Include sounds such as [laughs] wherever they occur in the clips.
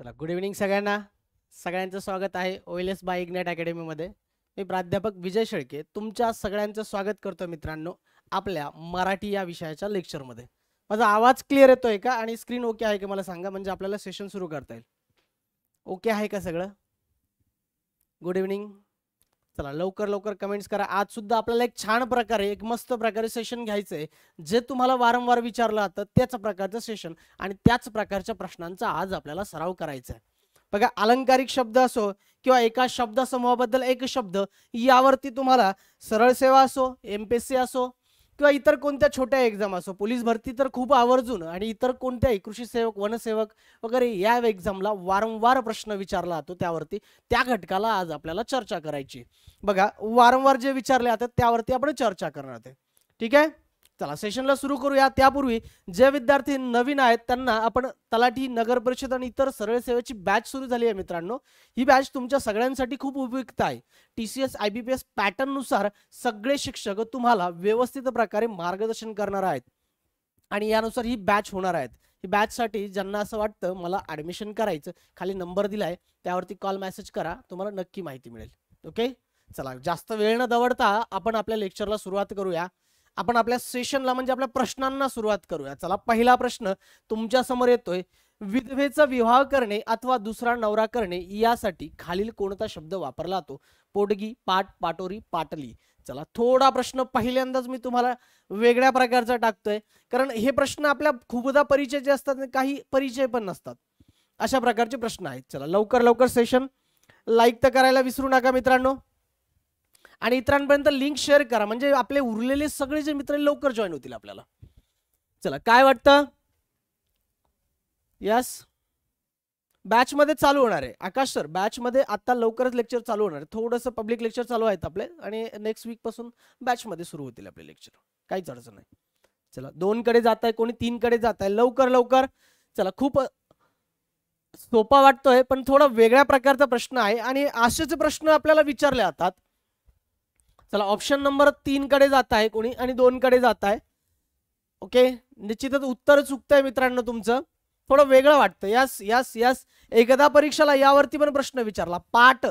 चला good evening सगळ्यांना. सगळ्यांचं स्वागत आहे O L S by Ignite अकॅडमीमध्ये मी प्राध्यापक विजय शेळके तुमच्या सगळ्यांचं स्वागत करतो मित्रांनो आपल्या मराठी या विषयाच्या लेक्चरमध्ये माझा आवाज क्लिअर येतोय का? आणि स्क्रीन ओके आहे का मला सांगा? म्हणजे आपल्याला सेशन सुरू करता येईल. ओके आहे का सगळं? गुड इव्हनिंग चला लवकर लवकर कमेंट्स करा. आज सुद्धा आपल्याला एक छान प्रकारे एक मस्त प्रकारे सेशन घ्यायचं आहे जे तुम्हाला वारंवार विचारलं जातं त्याच प्रकारचं सेशन आणि त्याच प्रकारच्या प्रश्नांचा आज आपल्याला सराव करायचा आहे. बघा अलंकारिक शब्द असो किंवा एका शब्दसमूहाबद्दल एक शब्द यावरती तुम्हाला सरळ सेवा असो एम असो किंवा इतर कोणत्या छोट्या एक्झाम असो पोलीस भरती तर खूप आवर्जून आणि इतर कोणत्याही कृषी सेवक वनसेवक वगैरे या एक्झामला वारंवार प्रश्न विचारला जातो त्यावरती त्या घटकाला आज आपल्याला चर्चा करायची बघा वारंवार जे विचारले जातात त्यावरती आपण चर्चा करणार आहे ठीक आहे? चला सेशनला सुरू करूया. त्यापूर्वी जे विद्यार्थी नवीन आहेत त्यांना आपण तलाठी नगर परिषद आणि इतर सरळ सेवेची बॅच सुरू झाली आहे मित्रांनो. ही बॅच तुमच्या सगळ्यांसाठी खूप उपयुक्त आहे. T C S I B P S पॅटर्ननुसार सगळे शिक्षक तुम्हाला व्यवस्थित प्रकारे मार्गदर्शन करणार आहेत. आणि यानुसार ही बॅच होणार आहेत. ही बॅचसाठी ज्यांना असं वाटतं मला ॲडमिशन करायचं खाली नंबर दिलाय त्यावरती कॉल मेसेज करा तुम्हाला नक्की माहिती मिळेल. ओके चला जास्त वेळ न दवडता आपण आपल्या लेक्चरला सुरुवात करूया. आपण आपल्या सेशनला म्हणजे आपल्या प्रश्नांना सुरुवात करूया. चला पहिला प्रश्न तुमच्यासमोर येतोय. विधवेचा विवाह करणे अथवा दुसरा नवरा करणे यासाठी खालील कोणता शब्द वापरला जातो पोटगी पाट पाटोरी पाटली. चला थोडा प्रश्न पहिल्यांदाच मी तुम्हाला वेगळ्या प्रकारचा टाकतोय. कारण हे प्रश्न आपल्या खूपदा परिचयाचे असतात आणि काही परिचय पण नसतात. अशा प्रकारचे प्रश्न आहेत. चला लवकर लवकर सेशन लाईक तर करायला विसरू नका मित्रांनो. आणि इतरांपर्यंत लिंक शेअर करा. म्हणजे आपले उरलेले सगळे जे मित्र लवकर जॉईन होतील आपल्याला. चला काय वाटतं? यस बॅच मध्ये चालू होणार आहे. आकाश सर बॅच मध्ये आता लवकरच लेक्चर चालू होणार आहे. थोडंसं पब्लिक लेक्चर चालू आहेत आपले आणि नेक्स्ट वीकपासून बॅच मध्ये सुरू होतील आपले लेक्चर काहीच अडचण नाही. चला दोन कडे जात आहे कोणी तीन कडे जात आहे. लवकर लवकर. चला खूप सोपा वाटतोय पण थोडा वेगळ्या प्रकारचा प्रश्न आहे. आणि असेच प्रश्न आपल्याला विचारले जातात. चला ऑप्शन नंबर तीन कडे जात आहे कोणी आणि दोन कडे जात आहे. ओके निश्चितच उत्तर चुकतंय मित्रांनो तुमचं. थोडं वेगळं वाटतं. यस यस यस एकदा परीक्षेला यावरती पण प्रश्न विचारला. पाठ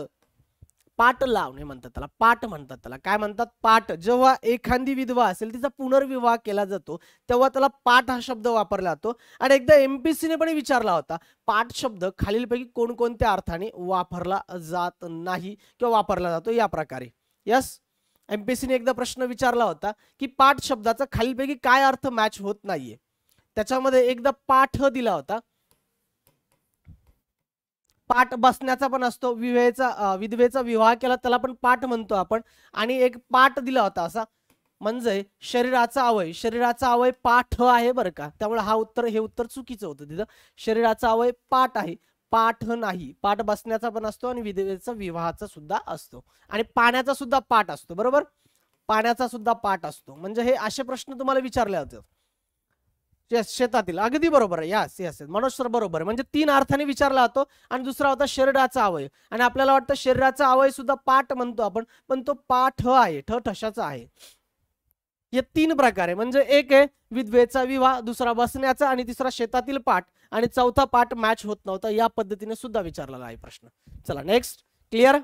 पाठ लावणे म्हणतात त्याला. पाठ म्हणतात त्याला. काय म्हणतात? पाठ जेव्हा एखादी विधवा असेल तिचा पुनर्विवाह केला जातो तेव्हा त्याला पाठ हा शब्द वापरला जातो. आणि एकदा एमपीसीने पण विचारला होता पाठ शब्द खालीलपैकी कोणकोणत्या अर्थाने वापरला जात नाही किंवा वापरला जातो या प्रकारे. यस एमपीसीने एकदा प्रश्न विचारला होता की पाठ शब्दाचा खालीलपैकी काय अर्थ मॅच होत नाहीये? त्याच्यामध्ये एकदा पाठ दिला होता. पाठ बसण्याचा पण असतो विवेचा विधवेचा विवाह केला त्याला पण पाठ म्हणतो आपण. आणि एक पाठ दिला होता असा. म्हणजे शरीराचा अवय शरीराचा अवय पाठ आहे बरं का? त्यामुळे हा उत्तर हे उत्तर चुकीचं होतं तिथं. शरीराचा अवय पाठ आहे. पाठ नाही. पाठ बसण्याचा पण असतो आणि विधवेचा विवाहाचा सुद्धा असतो. आणि पाण्याचा सुद्धा पाठ असतो बरोबर? पाण्याचा सुद्धा पाठ असतो. म्हणजे हे असे प्रश्न तुम्हाला विचारले होते. शेतातील. अगदी बरोबर आहे. यास यास मनोज सर बरोबर. आहे म्हणजे तीन अर्थाने विचारला जातो आणि दुसरा होता शरीराचा अवय आणि आपल्याला वाटतं शरीराचा अवय सुद्धा पाठ म्हणतो आपण पण तो पाठ आहे. ठ ठशाचा आहे. हे तीन प्रकार. आहे म्हणजे एक आहे विधवेचा विवाह दुसरा बसण्याचा आणि तिसरा शेतातील पाठ आणि चौथा पाठ मॅच होत नव्हता. या पद्धतीने सुद्धा विचारलेला आहे प्रश्न. चला नेक्स्ट क्लिअर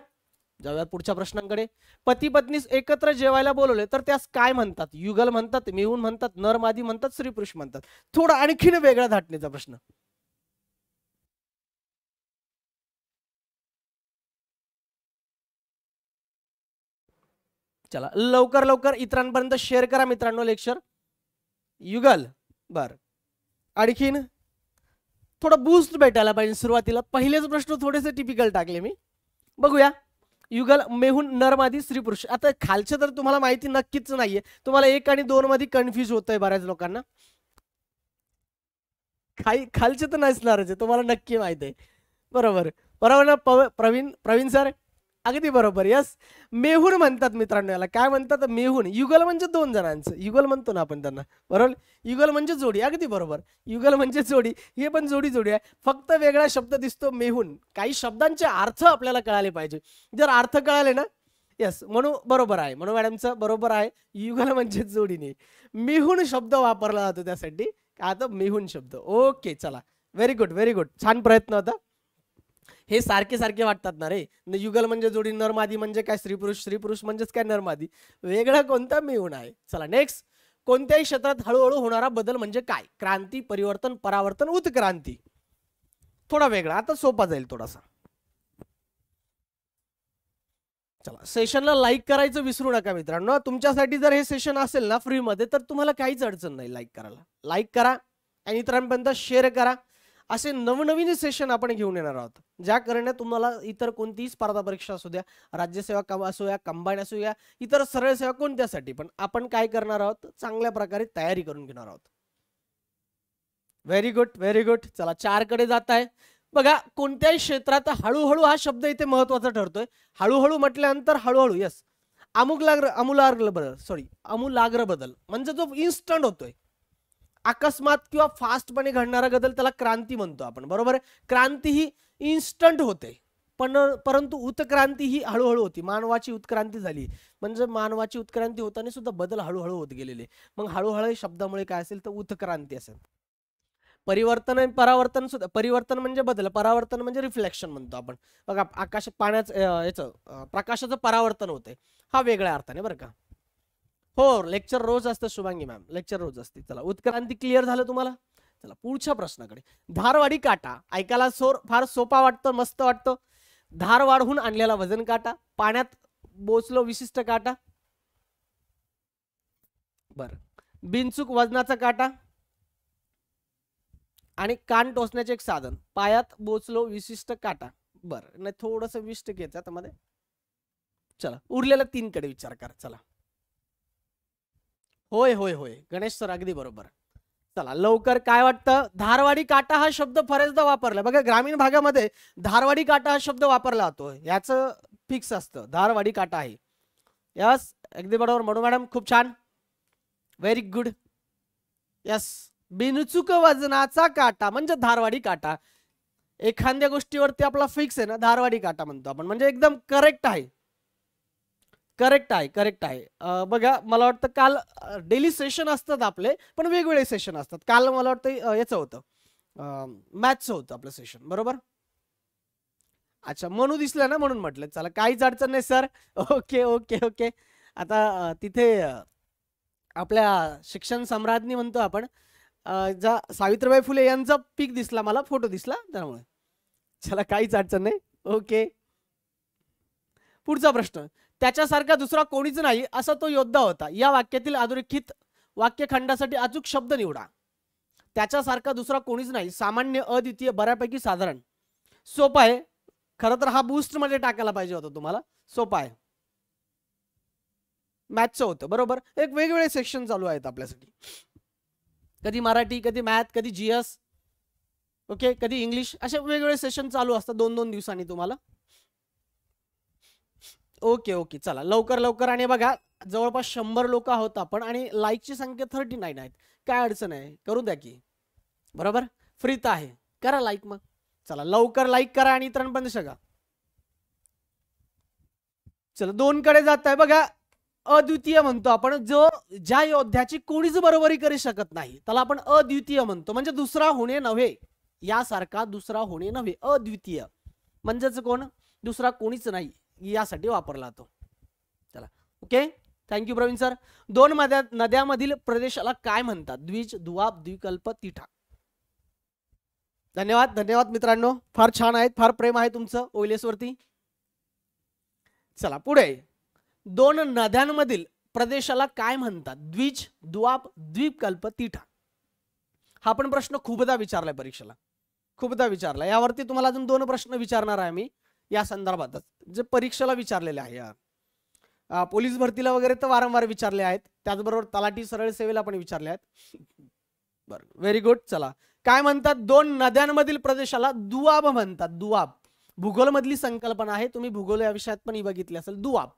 जाऊया पुढच्या प्रश्नांकडे. पती पत्नीस एकत्र जेवायला बोलवले तर त्यास काय म्हणतात? युगल म्हणतात मिळून म्हणतात नर मादी म्हणतात स्त्री पुरुष म्हणतात. थोडा आणखीन वेगळा धाटणीचा प्रश्न. चला लवकर लवकर इतरांपर्यंत शेअर करा मित्रांनो लेक्चर युगल बर. आणखीन थोडं बूस्ट भेटायला पाहिजे सुरुवातीला. पहिलेच प्रश्न थोडेसे टिपिकल टाकले मी. बघूया. युगल मेहून नरमादी स्त्री पुरुष. आता खालचे तर तुम्हाला माहिती नक्कीच नाहीये. तुम्हाला एक आणि दोन मध्ये कन्फ्युज होतंय बऱ्याच लोकांना. खाई खालचे तर नसणारच आहे. तुम्हाला नक्की माहिती आहे. बरोबर. बरोबर ना पव प्रवीण प्रवीण सर अगदी बरोबर यस मेहून म्हणतात मित्रांनो याला. काय म्हणतात? मेहून. युगल म्हणजे दोन जणांचं. युगल म्हणतो ना आपण त्यांना. बरोबर? युगल म्हणजे जोडी. अगदी बरोबर. युगल म्हणजे जोडी. हे पण जोडी जोडी आहे. फक्त वेगळा शब्द दिसतो मेहून. काही शब्दांचे अर्थ आपल्याला कळाले पाहिजे. जर अर्थ कळाले ना येस म्हणू बरोबर आहे. म्हणू मॅडमचं बरोबर आहे. युगल म्हणजे जोडीने. मिहून शब्द वापरला जातो त्यासाठी. काय आता मेहून शब्द. ओके चला. व्हेरी गुड व्हेरी गुड छान प्रयत्न होता. हे सारखे सारखे वाटतात ना रे. न युगल म्हणजे जोडी नरमादी म्हणजे काय स्त्री पुरुष स्त्री पुरुष म्हणजेच काय नरमादी वेगळा कोणता मिळून आहे? चला नेक्स्ट कोणत्याही क्षेत्रात हळूहळू होणारा बदल म्हणजे काय? क्रांती परिवर्तन परावर्तन उत्क्रांती. थोडा वेगळा. आता सोपा जाईल थोडासा. चला सेशनला लाईक करायचं विसरू नका मित्रांनो. तुमच्यासाठी जर हे सेशन असेल ना फ्रीमध्ये तर तुम्हाला काहीच अडचण नाही लाईक करायला. लाईक करा आणि इतरांपर्यंत शेअर करा. असे नवनवीन सेशन आपण घेऊन येणार आहोत. ज्या करण्यात तुम्हाला इतर कोणतीही स्पर्धा परीक्षा असू द्या राज्यसेवा कम असू या कंबाईन असू या इतर सरळ सेवा कोणत्यासाठी? पण आपण काय करणार आहोत? चांगल्या प्रकारे तयारी करून घेणार आहोत. व्हेरी गुड व्हेरी गुड चला चारकडे जात आहे बघा कोणत्याही क्षेत्रात हळूहळू हा शब्द इथे महत्त्वाचा ठरतोय. हळूहळू म्हटल्यानंतर हळूहळू यस अमुकलाग्र अमुलाग्र बदल सॉरी अमुलाग्र बदल. म्हणजे जो इन्स्टंट होतोय. अकस्मात किंवा फास्टपणे घडणारा बदल त्याला क्रांती म्हणतो आपण बरोबर आहे? क्रांती ही इन्स्टंट होते. पण परंतु उत्क्रांती ही हळूहळू होती. मानवाची उत्क्रांती झाली. म्हणजे मानवाची उत्क्रांती होताना सुद्धा बदल हळूहळू होत गेलेले. मग हळूहळू शब्दामुळे काय असेल तर उत्क्रांती असेल. परिवर्तन आणि परावर्तन सुद्धा परिवर्तन म्हणजे बदल परावर्तन म्हणजे रिफ्लेक्शन म्हणतो आपण. बघा आकाश पाण्याचं याचं प्रकाशाचं परावर्तन होते. हा वेगळ्या अर्थाने बरं का? हो लेक्चर रोज असतं शुभांगी मॅम लेक्चर रोज असते. चला उत्क्रांती क्लिअर झालं तुम्हाला? चला पुढच्या प्रश्नाकडे. धारवाडी काटा. ऐकायला सोर फार सोपा वाटतं मस्त वाटतं. धार वाढवून आणलेला वजन काटा. पाण्यात बोचलो विशिष्ट काटा. बर. बिनचूक वजनाचा काटा. आणि कान टोचण्याचे एक साधन. पायात बोचलो विशिष्ट काटा. बर. नाही थोडस विष्ट घ्यायचं मध्ये चला उरलेल्या तीन कडे विचार करा. चला. होय होय होय. गणेश सर अगदी बरोबर. चला लवकर काय वाटतं? धारवाडी काटा हा शब्द बरेचदा वापरला. बघा ग्रामीण भागामध्ये धारवाडी काटा हा शब्द वापरला जातो. याचं फिक्स असतं. धारवाडी काटा आहे. यस अगदी बरोबर. म्हणू मॅडम खूप छान. व्हेरी गुड यस बिनचूक वजनाचा काटा म्हणजे धारवाडी काटा. एखाद्या गोष्टीवरती आपला फिक्स आहे ना धारवाडी काटा म्हणतो आपण. म्हणजे एकदम करेक्ट आहे. करेक्ट आहे करेक्ट आहे. बघा मला वाटतं काल डेली सेशन असतात आपले पण वेगवेगळे सेशन असतात. काल मला वाटतं याचं होतं. मॅथचं होतं आपलं सेशन बरोबर? अच्छा मनू दिसलं ना म्हणून म्हटलं. चला काहीच अडचण नाही सर. Okay okay okay. आता तिथे आपल्या शिक्षण सम्राज्ञी म्हणतो आपण. जा सावित्रीबाई फुले यांचा पीक दिसला मला फोटो दिसला त्यामुळे. चला काहीच अडचण नाही. ओके. पुढचा प्रश्न. त्याच्यासारखा दुसरा कोणीच नाही असा तो योद्धा होता. या वाक्यातील अधोरेखित वाक्यखंडासाठी अचूक शब्द निवडा. त्याच्यासारखा दुसरा कोणीच नाही सामान्य अद्वितीय बऱ्यापैकी साधारण. सोपा आहे. खर तर हा बूस्टमध्ये टाकायला पाहिजे होता तुम्हाला. सोपा आहे. मॅथचं होतं बरोबर? एक वेगवेगळे सेक्शन चालू आहेत आपल्यासाठी. कधी मराठी कधी मॅथ कधी जीएस ओके कधी इंग्लिश असे वेगवेगळे सेशन चालू असतात दोन दोन दिवसांनी तुम्हाला. Okay okay. चला लवकर लवकर. आणि बघा जवळपास शंभर लोक आहोत आपण आणि लाईकची संख्या थर्टी नाईन आहेत. काय अडचण आहे? करू द्या की. बरोबर? फ्री तर आहे. करा लाईक मग. चला लवकर लाईक करा आणि इतरांपर्यंत सगा चला दोन कडे जात आहे. बघा अद्वितीय म्हणतो आपण. जो ज्या योद्ध्याची कोणीच बरोबरी करू शकत नाही त्याला आपण अद्वितीय म्हणतो. म्हणजे दुसरा होणे नव्हे. यासारखा दुसरा होणे नव्हे. अद्वितीय. म्हणजेच कोण? दुसरा कोणीच नाही. यासाठी वापरला जातो. चला. ओके? थँक्यू प्रवीण सर दोन नद्या नद्यामधील प्रदेशाला काय म्हणतात? द्विज दुवाब द्विकल्प तिठा. धन्यवाद धन्यवाद मित्रांनो. फार छान आहेत फार प्रेम आहे तुमचं ओयलेसवरती चला पुढे. दोन नद्यांमधील प्रदेशाला काय म्हणतात? द्विज द्वाब द्वीपकल्प तिठा. हा पण प्रश्न खूपदा विचारलाय परीक्षेला. खूपदा विचारला यावरती तुम्हाला अजून दोन प्रश्न विचारणार आहे मी. या संदर्भातच जे परीक्षेला विचारलेले आहे. पोलीस भरतीला वगैरे तर वारंवार विचारले आहेत. त्याचबरोबर तलाठी सरळ सेवेला पण विचारले आहेत. बरं व्हेरी गुड चला. काय म्हणतात? दोन नद्यांमधील प्रदेशाला दुआब म्हणतात. दुआब. भूगोलमधली संकल्पना आहे. तुम्ही भूगोल या विषयात पण ही बघितली असेल. दुआब.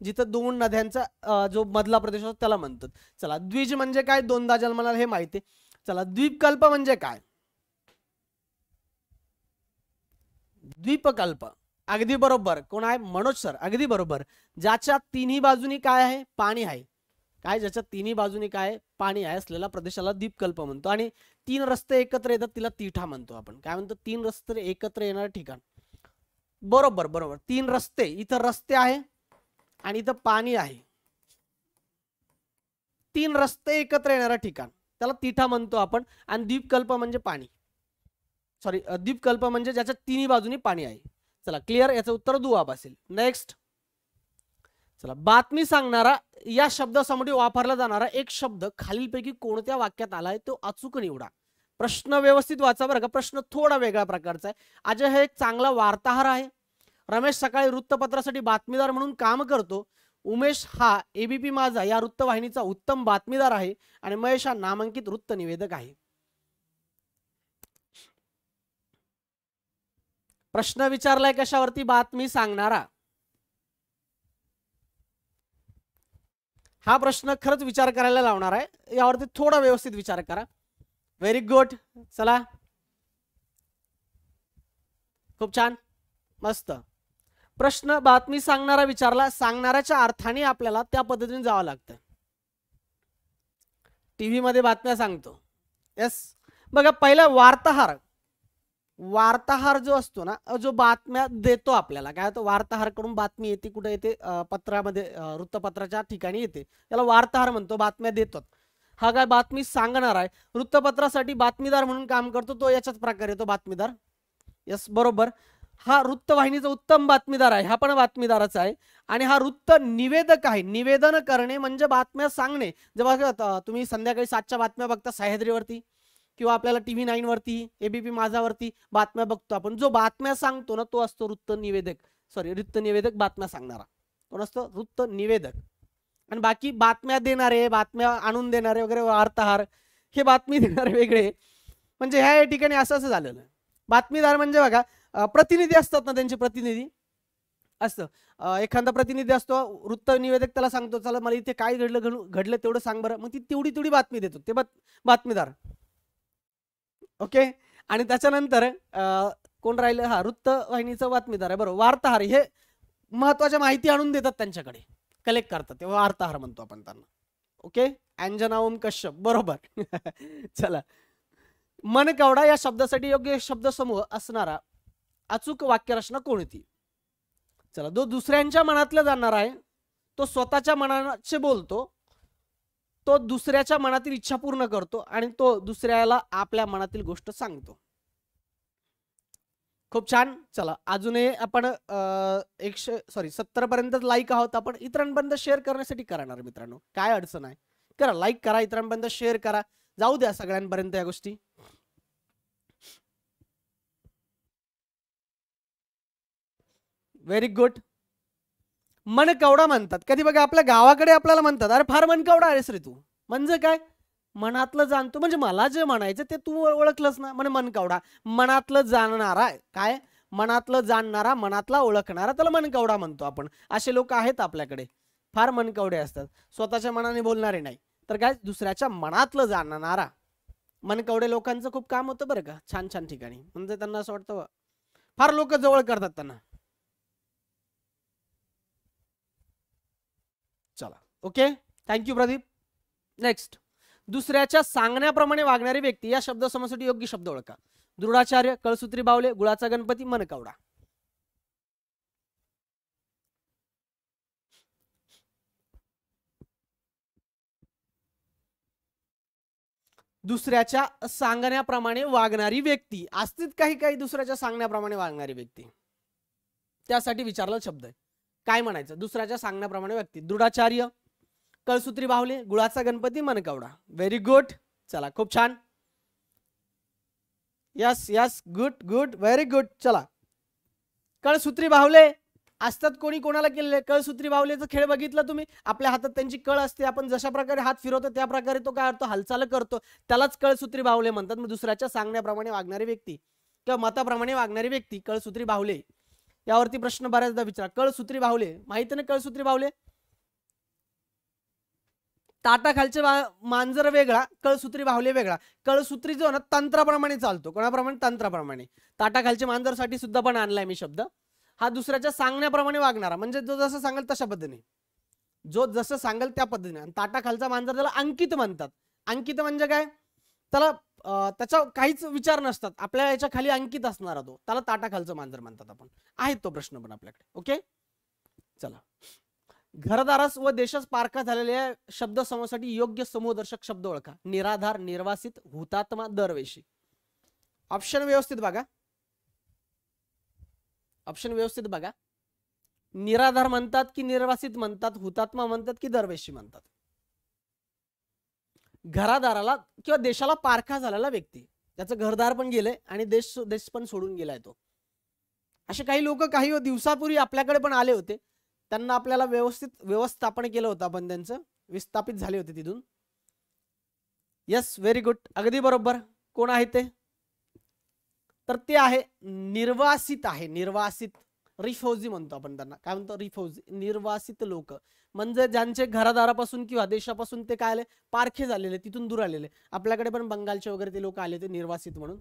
जिथं दोन नद्यांचा जो मधला प्रदेश असतो त्याला म्हणतात. चला द्विज म्हणजे काय? दोनदा जन्माला हे माहिती. चला द्वीपकल्प म्हणजे काय? द्वीपकल्प. अगदी बरोबर. कोण आहे? मनोज सर. अगदी बरोबर. ज्याच्या तिन्ही बाजूनी काय आहे? पाणी आहे. काय? ज्याच्या तिन्ही बाजूनी काय पाणी आहे असलेल्या प्रदेशाला द्वीपकल्प म्हणतो. आणि तीन रस्ते एकत्र येतात तिला तिठा म्हणतो आपण. काय म्हणतो? तीन रस्ते एकत्र येणार ठिकाण. बरोबर बरोबर. तीन रस्ते. इथं रस्ते आहे आणि इथं पाणी आहे. तीन रस्ते एकत्र येणारं ठिकाण. त्याला तिठा म्हणतो आपण. आणि द्वीपकल्प म्हणजे पाणी. सॉरी द्वीपकल्प म्हणजे ज्याच्या तिन्ही बाजूनी पाणी आहे. चला क्लिअर याचं उत्तर दुआब असेल नेक्स्ट चला बातमी सांगणारा या शब्दासमोर वापरला जाणारा एक शब्द खालीलपैकी कोणत्या वाक्यात आलाय तो अचूक निवडा. प्रश्न व्यवस्थित वाचा बरं का. प्रश्न थोडा वेगळ्या प्रकारचा आहे. अजय हे एक चांगला वार्ताहर आहे. रमेश सकाळी वृत्तपत्रासाठी बातमीदार म्हणून काम करतो. उमेश हा एबीपी माझा या वृत्तवाहिनीचा उत्तम बातमीदार आहे आणि महेश हा नामांकित वृत्त निवेदक आहे. प्रश्न विचारलाय कशावरती बातमी सांगणारा? हा प्रश्न खरंच विचार करायला लावणार आहे. यावरती थोडा व्यवस्थित विचार करा. व्हेरी गुड चला. खूप छान. मस्त. प्रश्न बातमी सांगणारा विचारला. सांगणाऱ्याच्या अर्थाने आपल्याला त्या पद्धतीने जावं लागतं. टीव्ही मध्ये बातम्या सांगतो. येस बघा पहिला वार्ताहर. वार्ताहर जो असतो ना जो बातम्या देतो आपल्याला. काय होतं? वार्ताहरकडून बातमी येते कुठे येते? पत्रामध्ये वृत्तपत्राच्या ठिकाणी येते. त्याला वार्ताहर म्हणतो बातम्या देतात. हा काय बातमी सांगणार आहे? वृत्तपत्रासाठी बातमीदार म्हणून काम करतो तो याच्याच प्रकारे येतो बातमीदार. यस बरोबर. हा वृत्तवाहिनीचा उत्तम बातमीदार आहे. हा पण बातमीदारच आहे. आणि हा वृत्त निवेदक आहे. निवेदन करणे म्हणजे बातम्या सांगणे. जेव्हा तुम्ही संध्याकाळी सातच्या बातम्या बघता सह्याद्रीवरती किंवा आपल्याला टी व्ही नाईन वरती एबीपी माझावरती बातम्या बघतो आपण. जो बातम्या सांगतो ना तो असतो वृत्त निवेदक. सॉरी वृत्त निवेदक बातम्या सांगणारा. कोण असतो वृत्त निवेदक. आणि बाकी बातम्या देणारे बातम्या आणून देणारे वगैरे वार्ताहार हे बातमी देणारे वेगळे. म्हणजे ह्या या ठिकाणी असं असं झालेलं. बातमीदार म्हणजे बघा प्रतिनिधी असतात ना त्यांचे प्रतिनिधी. असतं. एखादा प्रतिनिधी असतो वृत्त निवेदक त्याला सांगतो चला मला इथे काय घडलं घडलं तेवढं सांग बरं. मग ती तेवढी तेवढी बातमी देतो. ते बातमीदार. ओके? आणि त्याच्यानंतर कोण राहिलं? हा वृत्तवाहिनीचं बातमीदार आहे बरोबर. वार्ताहार हे महत्त्वाच्या माहिती आणून देतात त्यांच्याकडे. कलेक्ट करतात. तेव्हा वार्ताहार म्हणतो आपण त्यांना. ओके? अँजना ओम कश्यप. बरोबर. [laughs] चला. मनकवडा या शब्दासाठी योग्य शब्द समूह असणारा अचूक वाक्यरचना कोणती चला जो दुसऱ्यांच्या मनातलं जाणार आहे तो स्वतःच्या मनाचे बोलतो. तो दुसऱ्याच्या मनातील इच्छा पूर्ण करतो आणि तो दुसऱ्याला आपल्या मनातील गोष्ट सांगतो. खूप छान. चला अजूनही आपण एकशे सॉरी सत्तर पर्यंत लाईक आहोत. आपण इतरांपर्यंत शेअर करण्यासाठी करणार मित्रांनो. काय अडचण आहे? करा लाईक करा इतरांपर्यंत शेअर करा. जाऊ द्या सगळ्यांपर्यंत या गोष्टी. व्हेरी गुड मनकवडा म्हणतात. कधी बघा आपल्या गावाकडे आपल्याला म्हणतात अरे फार मनकवडा अरे श्री रे तू. म्हणजे काय? मनातलं जाणतो. म्हणजे मला जे म्हणायचं ते तू ओळखलंच ना? म्हणजे मनकवडा. मनातलं जाणणारा काय? मनातलं जाणणारा मनातला ओळखणारा त्याला मनकवडा म्हणतो आपण. असे लोक आहेत आपल्याकडे. फार मनकवडे असतात. स्वतःच्या मनाने बोलणारे नाही. तर काय? दुसऱ्याच्या मनातलं जाणणारा. मनकवडे लोकांचं खूप काम होतं बरं का. छान छान ठिकाणी. म्हणजे त्यांना असं वाटतं फार लोक जवळ करतात त्यांना चला ओके थँक्यू प्रदीप नेक्स्ट दुसऱ्याच्या सांगण्याप्रमाणे वागणारी व्यक्ती या शब्द समजसाठी योग्य शब्द ओळखा. दृढाचार्य कळसूत्री बावले गुळाचा गणपती मनकवडा. दुसऱ्याच्या सांगण्याप्रमाणे वागणारी व्यक्ती. असतीत काही काही दुसऱ्याच्या सांगण्याप्रमाणे वागणारी व्यक्ती. त्यासाठी विचारला शब्द आहे. काय म्हणायचं? दुसऱ्याच्या सांगण्याप्रमाणे व्यक्ती. दृढाचार्य कळसूत्री बाहुले गुळाचा गणपती मनकवडा. व्हेरी गुड चला खूप छान. Yes yes good good very good चला. कळसूत्री बाहुले असतात कोणी कोणाला केलेले? कळसूत्री बाहुलेचा खेळ बघितला तुम्ही? आपल्या हातात त्यांची कळ असते आपण जशा प्रकारे हात फिरवतो त्या प्रकारे तो काय करतो? हालचाल करतो. त्यालाच कळसूत्री बाहुले म्हणतात. मग दुसऱ्याच्या सांगण्याप्रमाणे वागणारी व्यक्ती किंवा मताप्रमाणे वागणारी व्यक्ती कळसूत्री बाहुले. यावरती प्रश्न बऱ्याचदा विचारा. कळसूत्री बाहुले माहिती ना कळसूत्री बाहुले? ताटाखालचे मांजर वेगळा कळसूत्री बाहुले वेगळा. कळसूत्री जो ना तंत्राप्रमाणे चालतो. कोणाप्रमाणे? तंत्राप्रमाणे. ताटाखालच्या मांजरसाठी सुद्धा पण आणलाय मी शब्द. हा दुसऱ्याच्या सांगण्याप्रमाणे वागणारा. म्हणजे जो जसं सांगेल तशा पद्धतीने. जो जसं सांगेल त्या पद्धतीने. आणि ताटाखालचा मांजर त्याला अंकित म्हणतात. अंकित म्हणजे काय? त्याला त्याच्या त्याचा काहीच विचार नसतात. आपल्या याच्या खाली अंकित असणारा तो. त्याला ताटाखालचं मांजर म्हणतात आपण. आहे तो प्रश्न पण आपल्याकडे. ओके? चला. घरदारास व देशास पारखा झालेल्या शब्द समूहासाठी योग्य समूहदर्शक शब्द ओळखा. निराधार निर्वासित हुतात्मा दरवेशी. ऑप्शन व्यवस्थित बघा. ऑप्शन व्यवस्थित बघा. निराधार म्हणतात की निर्वासित म्हणतात हुतात्मा म्हणतात की दरवेशी म्हणतात? घरादाराला किंवा देशाला पारखा झालेला व्यक्ती. त्याचं घरदार पण गेलंय आणि देश देश पण सोडून गेलाय तो. असे काही लोक काही दिवसापूर्वी आपल्याकडे पण आले होते. त्यांना आपल्याला व्यवस्थित व्यवस्थापन केलं होतं आपण त्यांचं. विस्थापित झाले होते तिथून. येस व्हेरी गुड अगदी बरोबर. कोण आहे ते? तर ते आहे निर्वासित आहे. निर्वासित. रिफौजी म्हणतो आपण त्यांना. काय म्हणतो? रिफौजी. निर्वासित लोक. म्हणजे ज्यांचे घरादारापासून किंवा देशापासून ते काय आले? पारखे झालेले. तिथून दूर आलेले. आपल्याकडे पण बंगालचे वगैरे ते लोक आले होते निर्वासित म्हणून.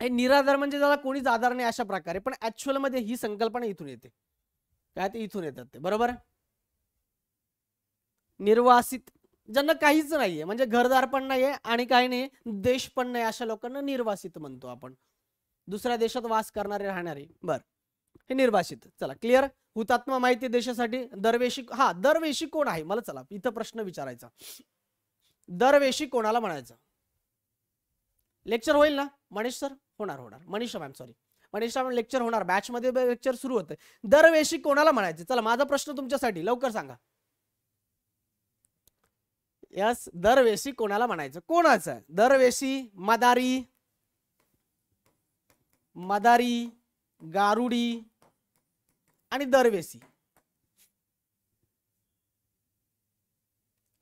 हे निराधार म्हणजे ज्याला कोणीच आधार नाही अशा प्रकारे पण ऍक्च्युअलमध्ये ही संकल्पना इथून येते. काय ते इथून येतात ते बरोबर? निर्वासित ज्यांना काहीच नाहीये म्हणजे घरदार पण नाहीये आणि काही नाही देश पण नाही अशा लोकांना निर्वासित म्हणतो आपण. दुसऱ्या देशात वास करणारे राहणारे बर. हे निर्वासित चला क्लिअर हुतात्मा माहिती देशासाठी दरवेशी हा दरवेशी कोण आहे? मला चला इथं प्रश्न विचारायचा. दरवेशी कोणाला म्हणायचं? लेक्चर होईल ना मणेश सर होणार होणार. Manisha ma'am sorry Manisha ma'am lecture होणार. बॅचमध्ये लेक्चर सुरू होतं. दरवेशी कोणाला म्हणायचे? चला माझा प्रश्न तुमच्यासाठी. लवकर सांगा. यस दरवेशी कोणाला म्हणायचं? कोणाचं? दरवेशी मदारी मदारी गारुडी आणि दरवेशी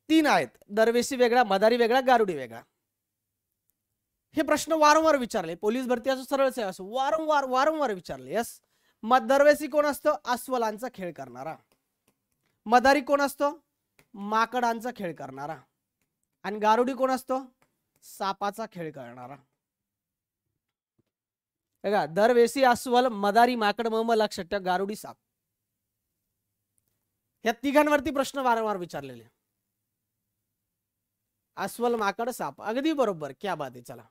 तीन आहेत. दरवेशी वेगळा मदारी वेगळा गारुडी वेगळा. हे प्रश्न वारंवार विचारले. पोलीस भरती असो सरळच आहे असो वारंवार वारंवार विचारले. यस मदरवेसी कोण असतो? अस्वलांचा खेळ करणारा. मदारी कोण असतो? माकडांचा खेळ करणारा. आणि गारुडी कोण असतो? सापाचा खेळ करणारा. बघा दरवेसी अस्वल मदारी माकड मम लक्षात ठेवा गारुडी साप. या तिघांवरती प्रश्न वारंवार विचारलेले. अस्वल माकड साप. अगदी बरोबर. क्या बात आहे. चला.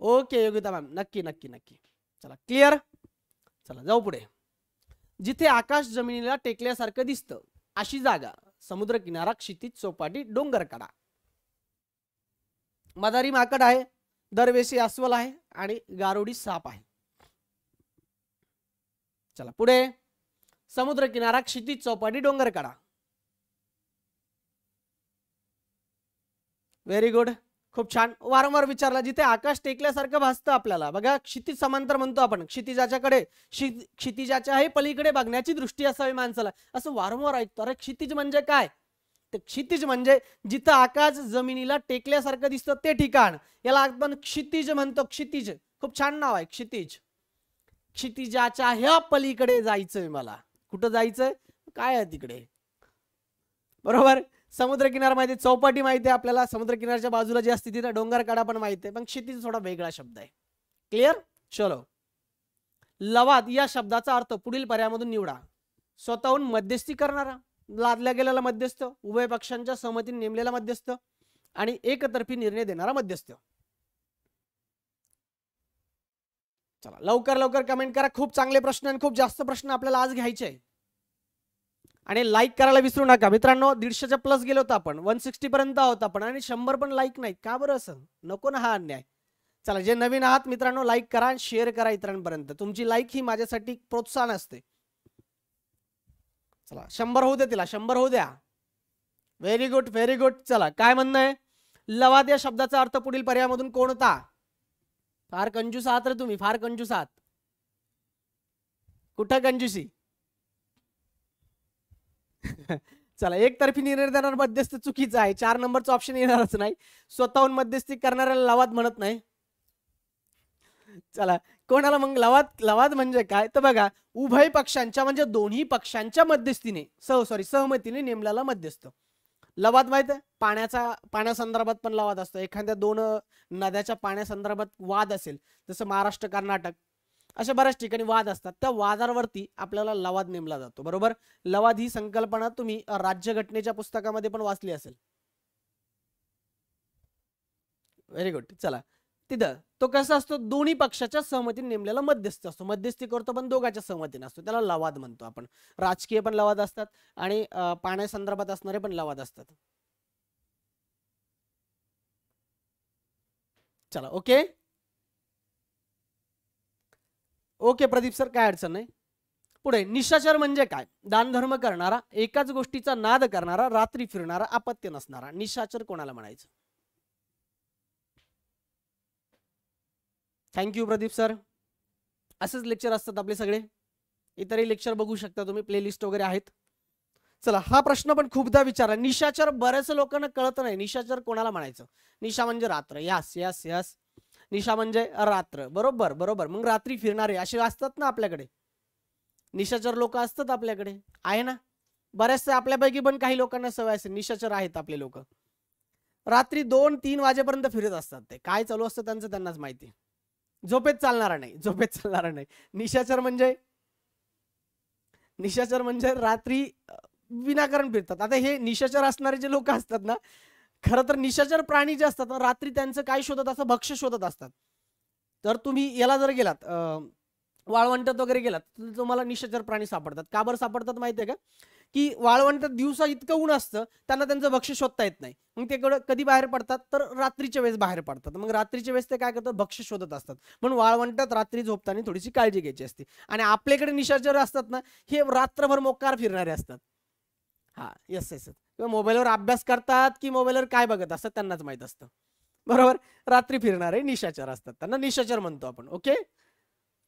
ओके योगिता मॅम नक्की नक्की नक्की. चला क्लिअर चला जाऊ पुढे. जिथे आकाश जमिनीला टेकल्यासारखं दिसतं अशी जागा. समुद्र किनारा क्षितिज चौपाटी डोंगर कडा मदारी माकड आहे दरवेशी अस्वल आहे आणि गारोडी साप आहे. चला पुढे. समुद्र किनारा क्षितिज चौपाटी डोंगर कडा व्हेरी गुड खूप छान. वारंवार विचारला जिथे आकाश टेकल्यासारखं भासतं आपल्याला. बघा क्षितिज समांतर म्हणतो आपण. क्षितिजाच्याकडे क्षितिजाच्या हे पलीकडे बघण्याची दृष्टी असावी माणसाला. असं वारंवार ऐकतो. अरे क्षितिज म्हणजे काय? तर क्षितिज म्हणजे जिथं आकाश जमिनीला टेकल्यासारखं दिसतं ते ठिकाण. याला आपण क्षितिज म्हणतो. क्षितिज. खूप छान नाव आहे क्षितिज. क्षितिजाच्या ह्या पलीकडे जायचंय मला. कुठं जायचंय? काय आहे तिकडे? बरोबर? समुद्रकिनारा माहिती चौपाटी माहिती आहे आपल्याला. समुद्रकिनारच्या बाजूला जी असते तिथं डोंगर काढा पण माहिती आहे. पण क्षितिज थोडा वेगळा शब्द आहे. क्लिअर चलो. लवाद या शब्दाचा अर्थ पुढील पर्यायामधून निवडा. स्वतःहून मध्यस्थी करणारा लादल्या गेलेला मध्यस्थ उभय पक्षांच्या सहमतीने नेमलेला मध्यस्थ आणि एकतर्फी निर्णय देणारा मध्यस्थ. चला लवकर लवकर कमेंट करा. खूप चांगले प्रश्न आणि खूप जास्त प्रश्न आपल्याला आज घ्यायचे आहे आणि लाईक करायला विसरू नका. मित्रांनो दीडशेच्या प्लस गेलो होतो आपण. वन सिक्स्टी पर्यंत आहोत आपण आणि शंभर पण लाईक नाही का बरं असं? नको ना हा अन्याय. चला जे नवीन आहात मित्रांनो लाईक करा आणि शेअर करा इतरांपर्यंत. तुमची लाईक ही माझ्यासाठी प्रोत्साहन असते. चला शंभर होऊ द्या तिला. शंभर होऊ द्या. व्हेरी गुड व्हेरी गुड चला काय म्हणणं आहे? लवाद या शब्दाचा अर्थ पुढील पर्यायामधून कोणता फार कंजूस आहात रे तुम्ही. फार कंजूस आहात. कुठं कंजूसी? चला एकतर्फी निर्णय देणार मध्यस्थ चुकीचा आहे. चार नंबरचं ऑप्शन येणारच नाही. स्वतःहून मध्यस्थी करणाऱ्याला लवाद म्हणत नाही. चला कोणाला मग लवाद लवाद म्हणजे काय? तर बघा उभय पक्षांच्या म्हणजे दोन्ही पक्षांच्या मध्यस्थीने सह सॉरी सहमतीने नेमलेला मध्यस्थ. लवाद माहीत आहे? पाण्याचा पाण्यासंदर्भात पण लवाद असतो. एखाद्या दोन नद्याच्या पाण्यासंदर्भात वाद असेल जसं महाराष्ट्र कर्नाटक अशा बऱ्याच ठिकाणी वाद असतात. त्या वादावरती आपल्याला लवाद नेमला जातो. बरोबर? लवाद ही संकल्पना तुम्ही राज्यघटनेच्या पुस्तकामध्ये पण वाचली असेल. व्हेरी गुड चला. तिथं तो कसा असतो? दोन्ही पक्षाच्या सहमतीने नेमलेला मध्यस्थ असतो. मध्यस्थी करतो पण दोघांच्या सहमतीने असतो. त्याला लवाद म्हणतो आपण. राजकीय पण लवाद असतात आणि पाण्यासंदर्भात असणारे पण लवाद असतात. चला ओके? ओके प्रदीप सर काय अडचण नाही. पुढे निशाचर म्हणजे काय? दानधर्म करणारा एकाच गोष्टीचा नाद करणारा रात्री फिरणारा अपत्य नसणारा. निशाचर कोणाला म्हणायचं? Thank you Pradeep sir. असेच लेक्चर असतात आपले सगळे. इतरही लेक्चर बघू शकता तुम्ही प्लेलिस्ट वगैरे आहेत. चला हा प्रश्न पण खूपदा विचारा. निशाचर बऱ्याच लोकांना कळत नाही निशाचर कोणाला म्हणायचं? निशा म्हणजे रात्र. यास यास यास निशा म्हणजे रात्र. बरोबर बरोबर. मग रात्री फिरणारे असे असतात ना आपल्याकडे. निशाचर लोक असतात आपल्याकडे. आहे ना? बऱ्याचशा आपल्यापैकी पण काही लोकांना सवय असेल. निशाचर आहेत आपले लोक. रात्री दोन तीन वाजेपर्यंत फिरत असतात ते. काय चालू असतं त्यांचं त्यांनाच माहिती. झोपेत चालणारा नाही. झोपेत चालणारा नाही. निशाचर म्हणजे निशाचर म्हणजे रात्री विनाकारण फिरतात. आता हे निशाचर असणारे जे लोक असतात ना खरं तर निशाचर प्राणी जे असतात ना रात्री त्यांचं काय शोधत असतात भक्ष शोधत असतात. तर तुम्ही याला जर गेलात वाळवंटात वगैरे गेलात तर तुम्हाला निशाचर प्राणी सापडतात. का बरं सापडतात माहितीये का? की वाळवंटात दिवसा इतकं ऊन असतं त्यांना त्यांचं भक्ष्य शोधता येत नाही. मग ते कधी बाहेर पडतात? तर रात्रीच्या वेळेस बाहेर पडतात. मग रात्रीच्या वेळेस ते काय करतात? भक्ष्य शोधत असतात. म्हणून वाळवंटात रात्री झोपताना थोडीशी काळजी घ्यायची असते. आणि आपल्याकडे निशाचर असतात ना हे रात्रभर मोकार फिरणारे असतात. हा येस येस किंवा मोबाईलवर अभ्यास करतात की मोबाईलवर काय बघत असतात त्यांनाच माहीत असतं. बरोबर? रात्री फिरणारे निशाचर असतात. त्यांना निशाचर म्हणतो आपण ओके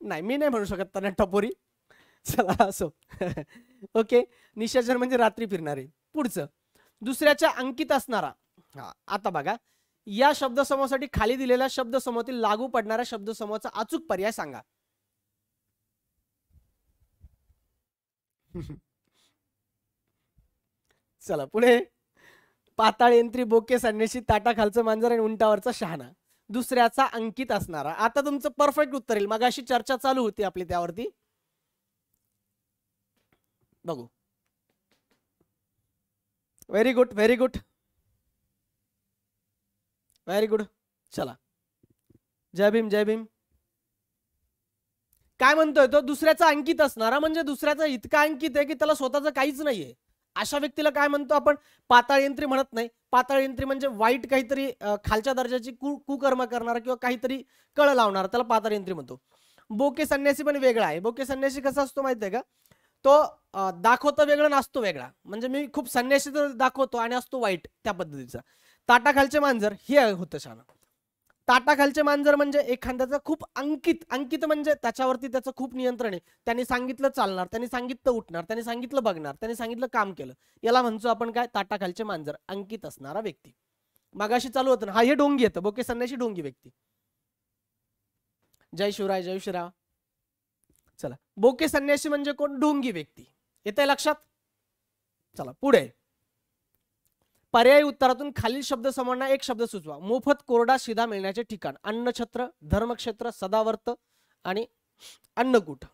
नाही मी नाही म्हणू शकत त्यांना टपोरी. चला असो. [laughs] ओके निशाचर म्हणजे रात्री फिरणारे पुढचं. दुसऱ्याच्या अंकित असणारा. हा आता बघा. या शब्दसमूहासाठी खाली दिलेल्या शब्दसमूहातील लागू पडणाऱ्या शब्दसमूहाचा अचूक पर्याय सांगा. [laughs] चला पुढे. पाताळ यंत्री बोके संन्याशी ताटाखालचं मांजर आणि उंटावरचा शहाणा. दुसऱ्याचा अंकित असणारा. आता तुमचं परफेक्ट उत्तर येईल. मग अशी चर्चा चालू होती आपली त्यावरती. बघू. Very good very good very good चला. जय भीम जय भीम. काय म्हणतोय तो? दुसऱ्याचा अंकित असणारा म्हणजे दुसऱ्याचा इतका अंकित आहे की त्याला स्वतःचं काहीच नाहीये. अशा व्यक्तीला काय म्हणतो आपण? पाताळ यंत्री म्हणत नाही. पाताळयंत्री म्हणजे वाईट काहीतरी खालच्या दर्जाची कु कुकर्म करणारा किंवा काहीतरी कळ लावणारा त्याला पाताळयंत्री म्हणतो. बोके संन्यासी पण वेगळा आहे. बोके संन्यासी कसा असतो माहिती आहे का? तो दाखवतो वेगळा नसतो वेगळा. म्हणजे मी खूप संन्यासी तर दाखवतो आणि असतो वाईट त्या पद्धतीचा. ताटाखालचे मांजर हे होतं शाना. ताटाखालचे मांजर म्हणजे एखाद्याचं खूप अंकित अंकित म्हणजे त्याच्यावरती त्याचं खूप नियंत्रण आहे. त्यांनी सांगितलं चालणार त्यांनी सांगितलं उठणार त्यांनी सांगितलं बघणार त्यांनी सांगितलं काम केलं. याला म्हणतो आपण काय? ताटाखालचे मांजर अंकित असणारा व्यक्ती. मागाशी चालू होतं ना हा हे डोंगी येतं. बोके संन्याशी डोंगी व्यक्ती. जय शिवराय जय शिवराय. चला. बोके संन्याशी म्हणजे कोण? डोंगी व्यक्ती. येते लक्षात? चला पुढे. पर्यायी उत्तरातून खालील शब्द समोरना एक शब्द सुचवा. मोफत कोरडा शिधा मिळण्याचे ठिकाण. अन्नछत्र धर्मक्षेत्र सदावर्त आणि अन्नकूट.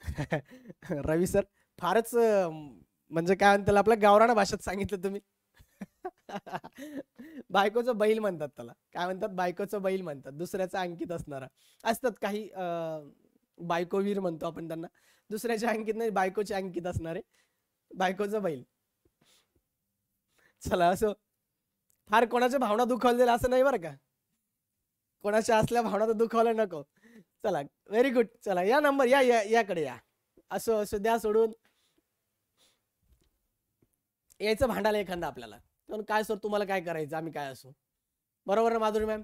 [laughs] रवी सर फारच म्हणजे काय म्हणतात आपल्या गावरान भाषेत सांगितलं तुम्ही. [laughs] बायकोचं बैल म्हणतात त्याला. काय म्हणतात? बायकोचं बैल म्हणतात. दुसऱ्याचा अंकित असणारा. असतात काही अं, बायकोवीर म्हणतो आपण त्यांना. दुसऱ्याच्या अंकित नाही बायकोचे अंकित असणारे. बायकोचं बैल. चला असं फार कोणाच्या भावना दुखावलेल्या असं नाही बरं का? कोणाच्या असल्या भावना तर दुखावल्या नको. चला व्हेरी गुड चला या नंबर या या याकडे या. असं असं द्या सोडून. यायचं भांडायला एखादा आपल्याला. पण काय सर तुम्हाला काय करायचं? आम्ही काय असो? बरोबर ना माधुरी मॅम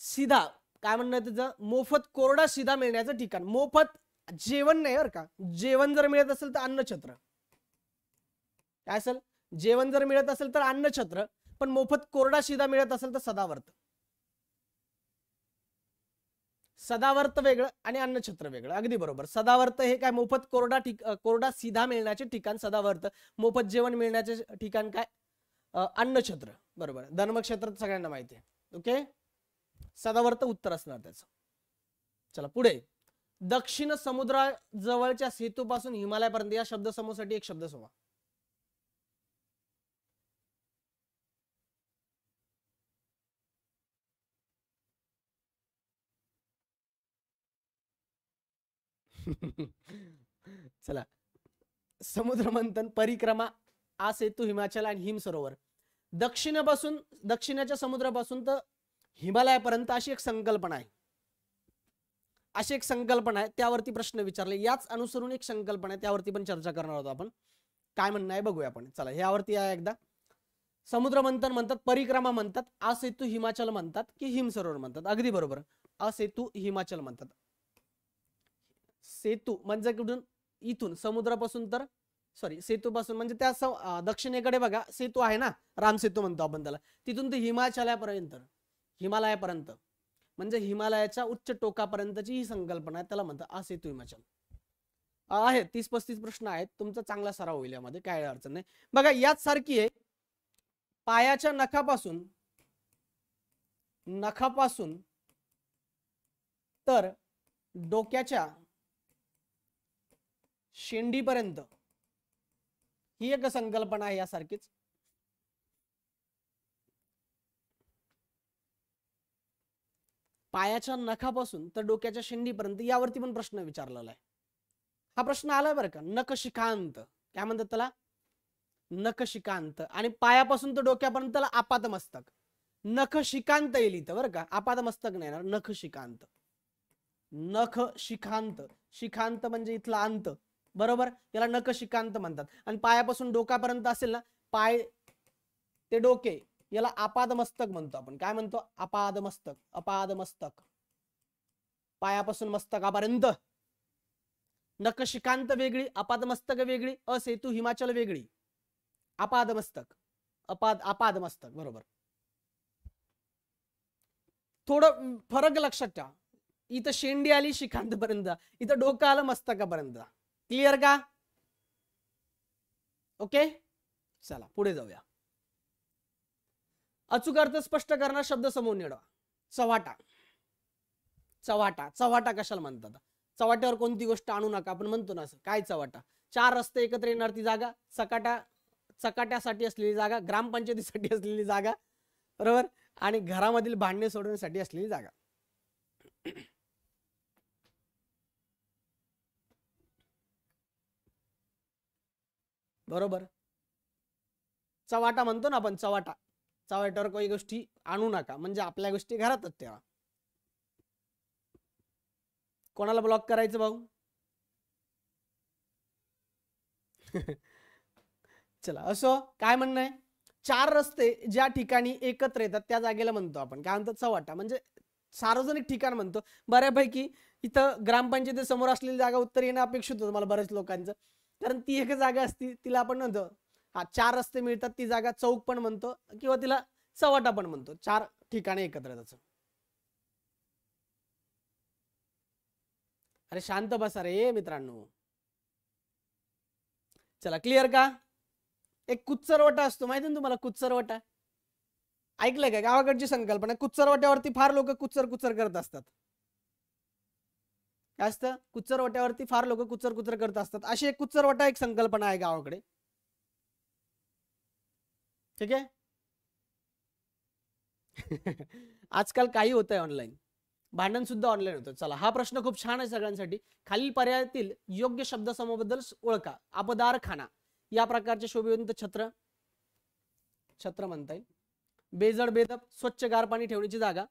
सीधा काय म्हणणं त्याचं? मोफत कोरडा सीधा मिळण्याचं ठिकाण. मोफत जेवण नाही बरं का? जेवण जर मिळत असेल तर अन्नछत्र. काय असेल? जेवण जर मिळत असेल तर अन्नछत्र पण मोफत कोरडा शिदा मिळत असेल तर सदावर्त. सदावर्त वेगळं आणि अन्नछत्र वेगळं. अगदी बरोबर. सदावर्त हे काय? मोफत कोरडा ठिक कोरडा सिधा मिळण्याचे ठिकाण सदावर्त. मोफत जेवण मिळण्याचे ठिकाण काय? अन्नछत्र. बरोबर. धर्मक्षेत्र सगळ्यांना माहिती आहे. ओके? सदावर्त उत्तर असणार त्याचं. चला पुढे. दक्षिण समुद्राजवळच्या सेतूपासून हिमालयापर्यंत. या शब्दसमूहासाठी एक शब्द समूह [laughs] चला. समुद्र मंथन परिक्रमा आ सेतू हिमाचल आणि हिम सरोवर. दक्षिणेपासून दक्षिणेच्या समुद्रापासून तर हिमालयापर्यंत अशी एक संकल्पना आहे. अशी एक संकल्पना आहे त्यावरती प्रश्न विचारले. याच अनुसरून एक संकल्पना आहे त्यावरती पण चर्चा करणार आहोत आपण. काय म्हणणं आहे बघूया आपण. चला ह्यावरती आहे एकदा. समुद्र मंथन म्हणतात परिक्रमा म्हणतात आ हिमाचल म्हणतात की हिम सरोवर म्हणतात. अगदी बरोबर. असेतू हिमाचल म्हणतात. सेतू म्हणजे कुठून इथून समुद्रापासून तर सॉरी सेतूपासून म्हणजे त्या दक्षिणेकडे बघा सेतू आहे ना राम सेतू म्हणतो आपण त्याला. तिथून ते हिमाचलापर्यंत हिमालयापर्यंत. म्हणजे हिमालयाच्या उच्च टोकापर्यंतची ही संकल्पना आहे त्याला म्हणतात आ सेतू हिमाचल आहे तीस पस्तीस प्रश्न आहेत तुमचा चांगला सराव होईल यामध्ये काय अडचण नाही. बघा याच सारखी आहे पायाच्या नखापासून नखापासून तर डोक्याच्या शेंडीपर्यंत. ही एक संकल्पना आहे यासारखीच. पायाच्या नखापासून तर डोक्याच्या शेंडीपर्यंत यावरती पण प्रश्न विचारलेला आहे. हा प्रश्न आलाय बरं का? नखशिकांत काय म्हणतात त्याला? नखशिकांत आणि पायापासून तर डोक्यापर्यंत त्याला आपातमस्तक. नखशिकांत येईल इथं बरं का? आपातमस्तक नाही येणार. नखशिकांत नख शिखांत शिखांत म्हणजे इथला अंत. बरोबर? याला नख शिकांत म्हणतात. आणि पायापासून डोक्यापर्यंत असेल ना पाय ते डोके याला आपादमस्तक म्हणतो आपण. काय म्हणतो? अपादमस्तक अपादमस्तक. पायापासून मस्तकापर्यंत. नकशिकांत वेगळी अपादमस्तक वेगळी असेतू हिमाचल वेगळी. अपादमस्तक अपाद अपादमस्तक बरोबर. थोडं फरक लक्षात ठेवा. इथं शेंडी आली शिखांतपर्यंत इथं डोकं आलं मस्तकापर्यंत. क्लिअर का? ओके चला पुढे जाऊया. अचूक अर्थ स्पष्ट करणार शब्द समोर निवडा. चव्हाटा. चव्हाटा. चव्हाटा कशाला म्हणतात? चव्हाट्यावर कोणती गोष्ट आणू नका आपण म्हणतो ना असं. काय चव्हाटा? चार रस्ते एकत्र येणार ती जागा चकाटा चकाट्यासाठी असलेली जागा ग्रामपंचायतीसाठी असलेली जागा बरोबर? आणि घरामधील भांडणे सोडवण्यासाठी असलेली जागा. बरोबर. चवाटा म्हणतो ना आपण चवाटा. चवाट्यावर काही गोष्टी आणू नका म्हणजे आपल्या गोष्टी घरातच ठेवा. कोणाला ब्लॉक करायचं भाऊ? [laughs] चला असो काय म्हणणं आहे? चार रस्ते ज्या ठिकाणी एकत्र येतात त्या जागेला म्हणतो आपण. काय म्हणतो चवाटा. म्हणजे सार्वजनिक ठिकाण म्हणतो. बऱ्यापैकी इथं ग्रामपंचायती समोर असलेली जागा उत्तर येणं अपेक्षित होतं मला बऱ्याच लोकांचं. कारण ती एक जागा असती तिला आपण म्हणतो हा चार रस्ते मिळतात ती जागा चौक पण म्हणतो किंवा तिला चवाटा पण म्हणतो. चार ठिकाणे एकत्र त्याचं अरे शांत बसा रे मित्रांनो. चला क्लिअर का? एक कुच्चरवटा असतो. माहिती ना तुम्हाला कुच्चरवटा? ऐकलंय का? गावाकडची संकल्पना कुच्चरवट्यावरती फार लोक कुच्चर कुच्चर करत असतात. काय असतं? कुच्चरवट्यावरती फार लोक कुच्चर कुचर करत असतात. अशी एक कुच्चरवटा एक संकल्पना आहे गावाकडे. ठीक आहे? [laughs] आजकाल काही होत आहे ऑनलाईन भांडण सुद्धा ऑनलाईन होतं. चला हा प्रश्न खूप छान आहे सगळ्यांसाठी. खालील पर्यायातील योग्य शब्दसमूहाबद्दल ओळखा. आपदार खाना या प्रकारचे शोभिवंत छत्र. छत्र म्हणता येईल बेजड बेदप स्वच्छ गार पाणी ठेवण्याची जागा.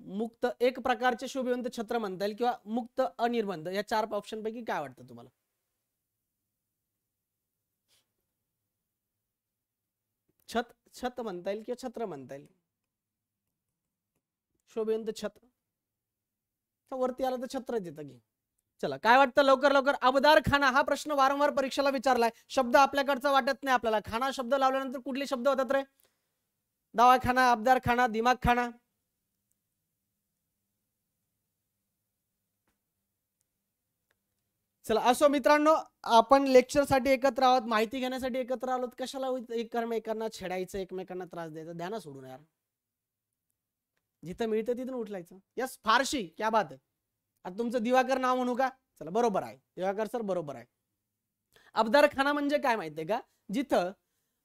मुक्त एक प्रकारचे शोभिवंत छत्र म्हणता येईल किंवा मुक्त अनिर्बंध या चार ऑप्शन पैकी काय वाटतं तुम्हाला? छत छत म्हणता येईल किंवा छत्र म्हणता येईल? शोभिवंत छत. वरती आलं तर छत्र देतं की. चला काय वाटतं लवकर लवकर? अबदार खाना हा प्रश्न वारंवार परीक्षेला विचारलाय. शब्द आपल्याकडचा वाटत नाही आपल्याला. खाना शब्द लावल्यानंतर कुठले शब्द होतात रे? दवाखाना अबदार खाना दिमाग खाना. चला असो मित्रांनो आपण लेक्चरसाठी एकत्र आहोत माहिती घेण्यासाठी एकत्र आलोत. कशाला एकमेकांना छेडायचं एकमेकांना त्रास द्यायचा? ध्यान सोडून यार. जिथं मिळतं तिथून उठलायचं. यस फारशी क्या बात आहे आता तुमचं दिवाकर नाव म्हणू का? चला बरोबर आहे. दिवाकर सर बरोबर आहे. अबदारखाना म्हणजे काय माहितीये का? जिथं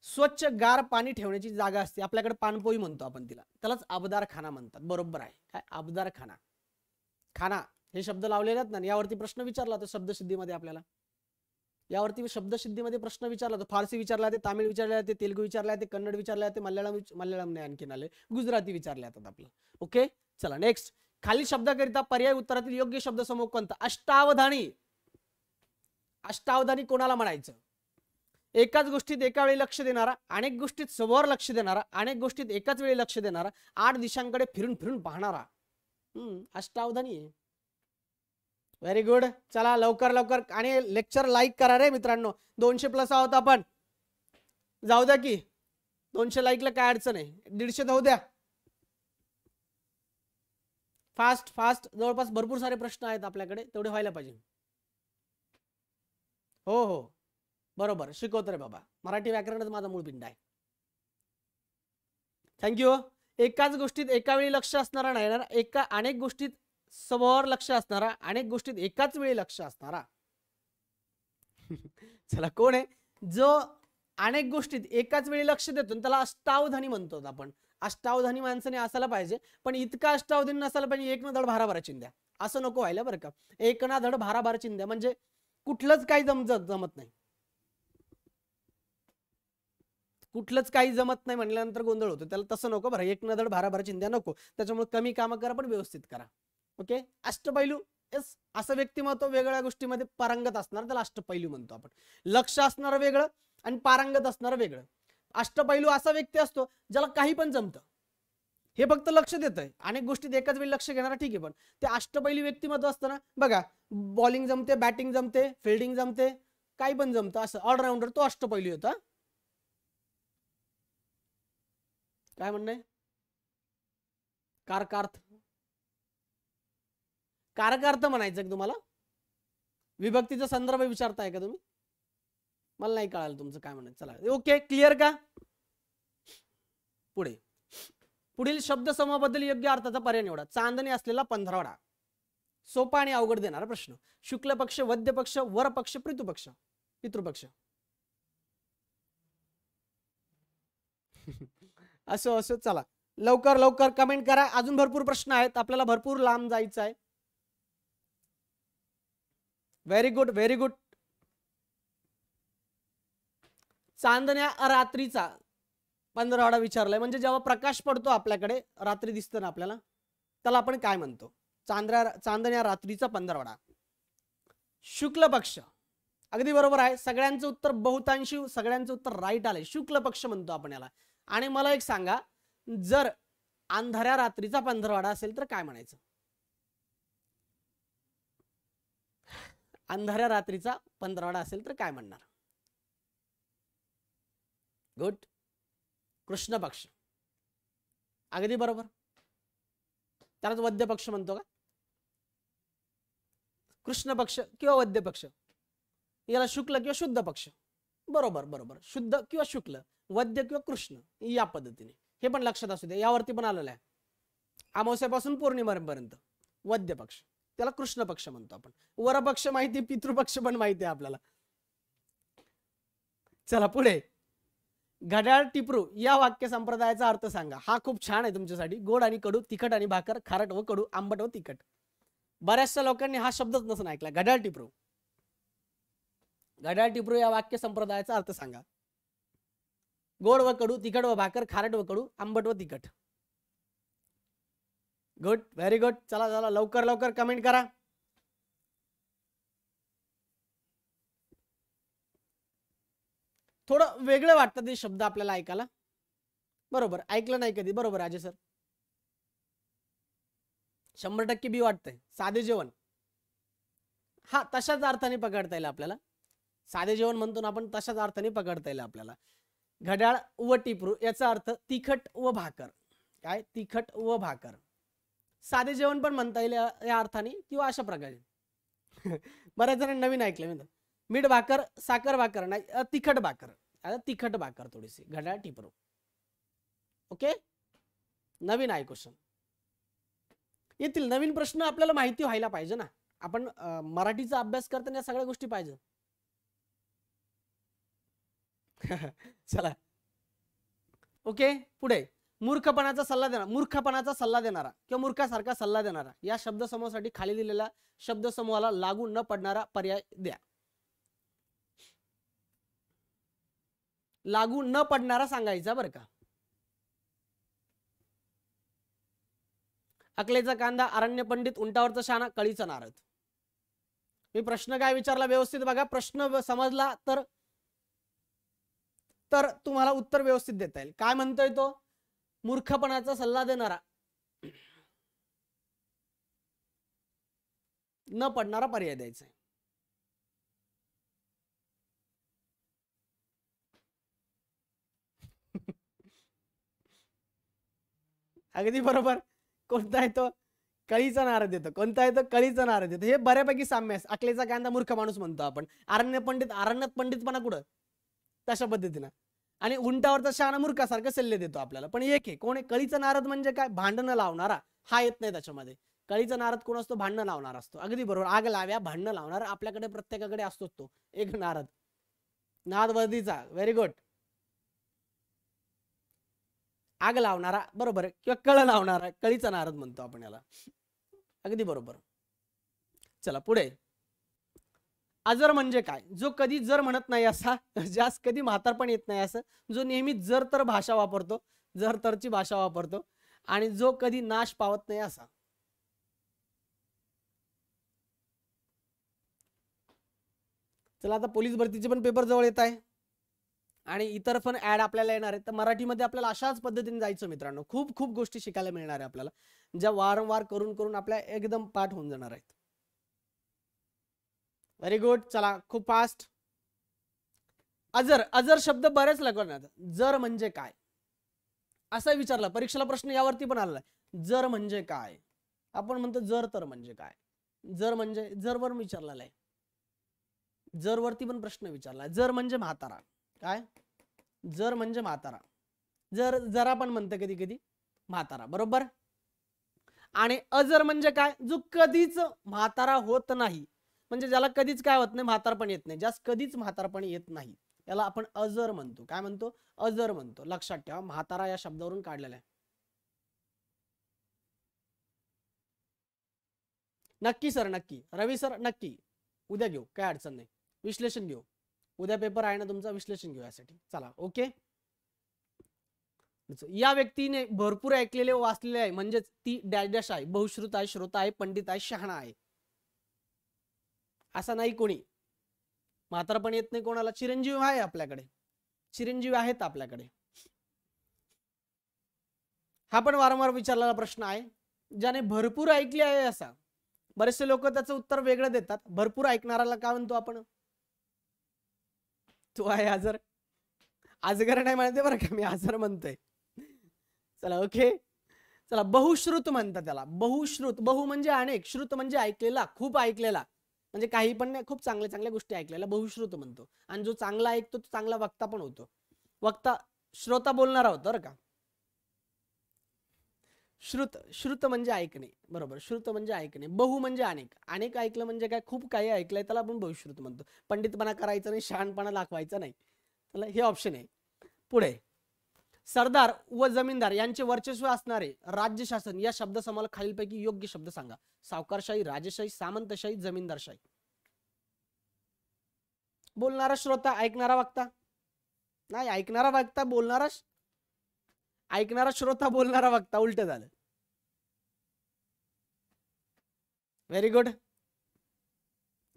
स्वच्छ गार पाणी ठेवण्याची जागा असते. आपल्याकडे पाणपोई म्हणतो आपण तिला. त्यालाच अबदारखाना म्हणतात. बरोबर आहे. काय? अबदारखाना खाना. हे शब्द लावलेले आहेत ना यावरती प्रश्न विचारला होता शब्दसिद्धीमध्ये आपल्याला. यावरती शब्दसिद्धीमध्ये प्रश्न विचारला होता. फारसी विचारला ते तामिळ विचारले जाते तेलगू विचारले ते कन्नड विचारले जाते मल्याळम मल्याळम नाही आणखीन आले. गुजराती विचारले जातात आपलं. ओके? चला नेक्स्ट खाली शब्दाकरिता पर्याय उत्तरातील योग्य शब्द समूह कोणता? अष्टावधानी. अष्टावधानी कोणाला म्हणायचं? एकाच गोष्टीत एका वेळी लक्ष देणारा अनेक गोष्टीत समोर लक्ष देणारा अनेक गोष्टीत एकाच वेळी लक्ष देणारा आठ दिशांकडे फिरून फिरून पाहणारा. हम्म अष्टावधानी आहे. व्हेरी गुड चला लवकर लवकर. आणि लेक्चर लाईक करा रे मित्रांनो. दोनशे प्लस आहोत आपण. जाऊ द्या की. दोनशे लाईकला काय अडचण आहे? दीडशे जाऊ द्या. फास्ट फास्ट जवळपास भरपूर सारे प्रश्न आहेत आपल्याकडे. तेवढे व्हायला पाहिजे. हो हो. बरोबर. शिकवतो रे बाबा. मराठी व्याकरणच माझा मूळ पिंड आहे. थँक्यू एकाच गोष्टीत एका वेळी लक्ष असणारा नाही. ना एका अनेक गोष्टीत समोर लक्ष असणारा अनेक गोष्टीत एकाच वेळी लक्ष असणारा. [laughs] चला कोण आहे? जो अनेक गोष्टीत एकाच वेळी लक्ष देतो त्याला अष्टावधानी म्हणतो आपण. अष्टावधानी माणसाने असायला पाहिजे पण इतका अष्टावधानी नसायला पाहिजे एक ना धड भारा भारा चिंध्या. असं नको व्हायला बरं का. एक ना धड भारा भारा चिंध्या म्हणजे कुठलंच काही जम जमत नाही. कुठलंच काही जमत नाही म्हणल्यानंतर गोंधळ होतो. त्याला तसं नको बरं एक नदड भारा भारा चिंध्या नको. त्याच्यामुळे कमी कामं करा पण व्यवस्थित करा. ओके? अष्टपैलू. येस असं व्यक्तिमत्व वेगळ्या गोष्टीमध्ये पारंगत असणार त्याला अष्टपैलू म्हणतो आपण. लक्ष असणारं वेगळं आणि पारंगत असणारं वेगळं. अष्टपैलू असा व्यक्ती असतो ज्याला काही पण जमतं. हे फक्त लक्ष देत आहे अनेक गोष्टीत एकाच वेळी लक्ष घेणारा ठीक आहे पण ते अष्टपैलू व्यक्तिमत्व असतं ना बघा बॉलिंग जमते बॅटिंग जमते फिल्डिंग जमते काही पण जमतं. असं ऑलराऊंडर तो अष्टपैलू होता काय म्हणणं कारकार्थ. कारकार्थ म्हणायचं तुम्हाला? विभक्तीचा संदर्भ विचारताय का तुम्ही? मला नाही कळालं तुमचं काय म्हणायचं चला ओके क्लिअर का? पुढे. पुढील शब्द समूहाबद्दल योग्य अर्थाचा पर्याय निवडा. चांदणी असलेला पंधरावडा. सोपा आणि अवघड देणारा प्रश्न. शुक्ल पक्ष वद्य पक्ष वर पक्ष पितृपक्ष पितृपक्ष असो असो चला. लवकर लवकर कमेंट करा. अजून भरपूर प्रश्न आहेत. आपल्याला भरपूर लांब जायचं आहे. व्हेरी गुड व्हेरी गुड चांदण्या रात्रीचा पंधरावाडा विचारलाय. म्हणजे जेव्हा प्रकाश पडतो आपल्याकडे रात्री दिसतं ना आपल्याला त्याला आपण काय म्हणतो? चांद्रा चांदण्या रात्रीचा पंधरावाडा. शुक्ल पक्ष. अगदी बरोबर आहे. सगळ्यांचं उत्तर बहुतांशी सगळ्यांचं उत्तर राईट आलंय. शुक्ल पक्ष म्हणतो आपण याला. आणि मला एक सांगा जर अंधाऱ्या रात्रीचा पंधरवाडा असेल तर काय म्हणायचं? अंधाऱ्या रात्रीचा पंधरावडा असेल तर काय म्हणणार? गुड कृष्ण पक्ष. अगदी बरोबर. त्यालाच वद्य पक्ष म्हणतो का? कृष्ण पक्ष किंवा वद्य पक्ष. याला शुक्ल किंवा शुद्ध पक्ष. बरोबर बरोबर. शुद्ध किंवा शुक्ल वद्य किंवा कृष्ण या पद्धतीने. हे पण लक्षात असू दे यावरती पण आलेलं आहे. अमावस्यापासून पौर्णिमेपर्यंत. वद्य पक्ष. त्याला कृष्ण पक्ष म्हणतो आपण. वरपक्ष माहिती पितृपक्ष पण माहिती आहे आपल्याला. चला पुढे. घड्याळ टिपरू या वाक्य संप्रदायाचा अर्थ सांगा. हा खूप छान आहे तुमच्यासाठी. गोड आणि कडू तिखट आणि भाकर खारट व कडू आंबट व तिखट. बऱ्याचशा लोकांनी हा शब्दच नसून ऐकला. घड्याळ टिपरू. घड्याळ टिपरू या वाक्य संप्रदायाचा अर्थ सांगा. गोड व कडू तिखट व भाकर खारट व कडू आंबट व तिखट. गुड व्हेरी गुड चला चला लवकर लवकर कमेंट करा. थोडं वेगळं वाटतं ते शब्द आपल्याला ऐकायला. बरोबर ऐकलं नाही कधी. बरोबर राजे सर शंभर टक्के बी वाटतंय. साधे जेवण. हा तशाच अर्थाने पकडता येईल आपल्याला. साधे जेवण म्हणतो ना आपण तशाच अर्थाने पकडता येईल आपल्याला. घड्याळ व टिपरू याचा अर्थ तिखट व भाकर. काय? तिखट व भाकर. साधे जेवण पण म्हणता येईल या अर्थाने किंवा अशा प्रकारे. [laughs] बऱ्याच जणांनी नवीन ऐकलं मी मीठ भाकर साखर भाकर नाही तिखट भाकर. आता तिखट भाकर थोडीशी घड्याळ टिपरो. ओके? नवीन आहे क्वेश्चन येतील नवीन प्रश्न आपल्याला माहिती व्हायला पाहिजे ना. आपण मराठीचा अभ्यास करताना या सगळ्या गोष्टी पाहिजे. [laughs] चला. ओके? पुढे. मूर्खपणाचा सल्ला देणारा मूर्खपणाचा सल्ला देणारा किंवा मूर्खासारखा सल्ला देणारा या शब्दसमूहासाठी खाली दिलेल्या शब्दसमूहाला लागू न पडणारा पर्याय द्या. लागू न पडणारा सांगायचा बरं का. अकलेचा कांदा अरण्य पंडित उंटावरचा शाणा कळीचा नारद. मी प्रश्न काय विचारला व्यवस्थित बघा प्रश्न समजला तर तर तुम्हाला उत्तर व्यवस्थित देता येईल. काय म्हणतोय तो? मूर्खपणाचा सल्ला देणारा. न पडणारा पर्याय द्यायचा आहे. अगदी बरोबर. कोणता आहे तो? कळीचा नारा देतो कोणता आहे तो? कळीचा नारा देतो हे बऱ्यापैकी साम्य आहे. अकलेचा कांदा मूर्ख माणूस म्हणतो आपण. अरण्य पंडित अरण्यात पंडितपणा कुठं? तशा पद्धतीनं. आणि उंटावरचा शहाणा मूर्खासारखं सल्ले देतो आपल्याला. पण एक आहे कोण आहे? कळीचा नारद म्हणजे काय? भांडणं लावणारा. हा येत नाही त्याच्यामध्ये. कळीचा नारद कोण असतो? भांडणं लावणारा असतो. अगदी बरोबर. आग लाव्या भांडणं लावणार आपल्याकडे प्रत्येकाकडे असतोच तो. एक नारद. नादवर्दीचा. व्हेरी गुड आग लावणारा बरोबर. आहे. किंवा कळ लावणारा कळीचा नारद म्हणतो आपण याला. अगदी बरोबर. चला पुढे. अजर म्हणजे काय? जो कधी जर म्हणत नाही असा ज्यास कधी म्हातारपण येत नाही असं. जो नेहमी जर तर भाषा वापरतो जर तरची भाषा वापरतो आणि जो कधी नाश पावत नाही असा. चला आता पोलीस भरतीचे पण पेपर जवळ येत आहे. आणि इतर पण ऍड आपल्याला येणार आहेत. तर मराठीमध्ये आपल्याला अशाच पद्धतीने जायचं मित्रांनो. खूप खूप गोष्टी शिकायला मिळणार आहे आपल्याला ज्या वारंवार करून करून आपल्या एकदम पाठ होऊन जाणार आहेत. व्हेरी गुड चला खूप फास्ट अजर अजर शब्द बरेच लागणार जर म्हणजे काय? असा विचारला. परीक्षेला प्रश्न यावरती पण आलेला आहे. जर म्हणजे काय? आपण म्हणतो जर तर म्हणजे काय? जर म्हणजे जरवर विचारलेला आहे. जर वरती पण प्रश्न विचारला. जर म्हणजे म्हातारा. काय? जर म्हणजे म्हातारा. जर जरा पण म्हणतं कधी कधी म्हातारा. बरोबर? आणि अजर म्हणजे काय? जो कधीच म्हातारा होत नाही. म्हणजे ज्याला कधीच काय होत नाही म्हातारपण येत नाही. ज्यास कधीच म्हातारपण येत नाही. याला आपण अजर म्हणतो. काय म्हणतो? अजर म्हणतो. लक्षात ठेवा. म्हातारा या शब्दावरून काढलेला आहे. नक्की सर नक्की. रवी सर नक्की. उद्या घेऊ. काय अडचण नाही. विश्लेषण घेऊ. उद्या पेपर आहे ना तुमचा? विश्लेषण घेऊ यासाठी. चला. ओके या व्यक्तीने भरपूर ऐकलेले वाचलेले आहे. म्हणजेच ती डॅश डॅश आहे. बहुश्रुत आहे श्रोता आहे पंडित आहे शहाणा आहे. असा नाही कोणी. म्हातारपण येत नाही कोणाला. चिरंजीव आहे आपल्याकडे. चिरंजीव आहेत आपल्याकडे. हा पण वारंवार विचारलेला प्रश्न आहे. ज्याने भरपूर ऐकले आहे असा. बरेचसे लोक त्याचं उत्तर वेगळं देतात. भरपूर ऐकणाऱ्याला काय म्हणतो आपण? तू आहे आजर. आजगर नाही म्हणते बरं का मी आजर म्हणतोय. चला ओके चला बहुश्रुत म्हणतात त्याला. बहुश्रुत. बहु म्हणजे अनेक. श्रुत म्हणजे ऐकलेला. खूप ऐकलेला. म्हणजे काही पण नाही खूप चांगल्या चांगल्या गोष्टी ऐकल्याला बहुश्रुत म्हणतो. आणि जो चांगला ऐकतो तो चांगला वक्ता पण होतो. वक्ता श्रोता बोलणारा होता बरं का. श्रुत श्रुत म्हणजे ऐकणे. बरोबर. श्रुत म्हणजे ऐकणे. बहु म्हणजे अनेक. अनेक ऐकलं म्हणजे काय? खूप काही ऐकलंय त्याला आपण बहुश्रुत म्हणतो. पंडितपणा करायचा नाही शहाणपणा दाखवायचा नाही. त्याला हे ऑप्शन आहे. पुढे. सरदार व जमीनदार यांचे वर्चस्व असणारे राज्य शासन या शब्दसमाला खालीलपैकी योग्य शब्द सांगा. सावकारशाही राजेशाही सामंतशाही जमीनदारशाही. बोलणारा श्रोता ऐकणारा वक्ता? नाही ऐकणारा वक्ता बोलणारा ऐकणारा श्रोता बोलणारा वक्ता उलट झालं. व्हेरी गुड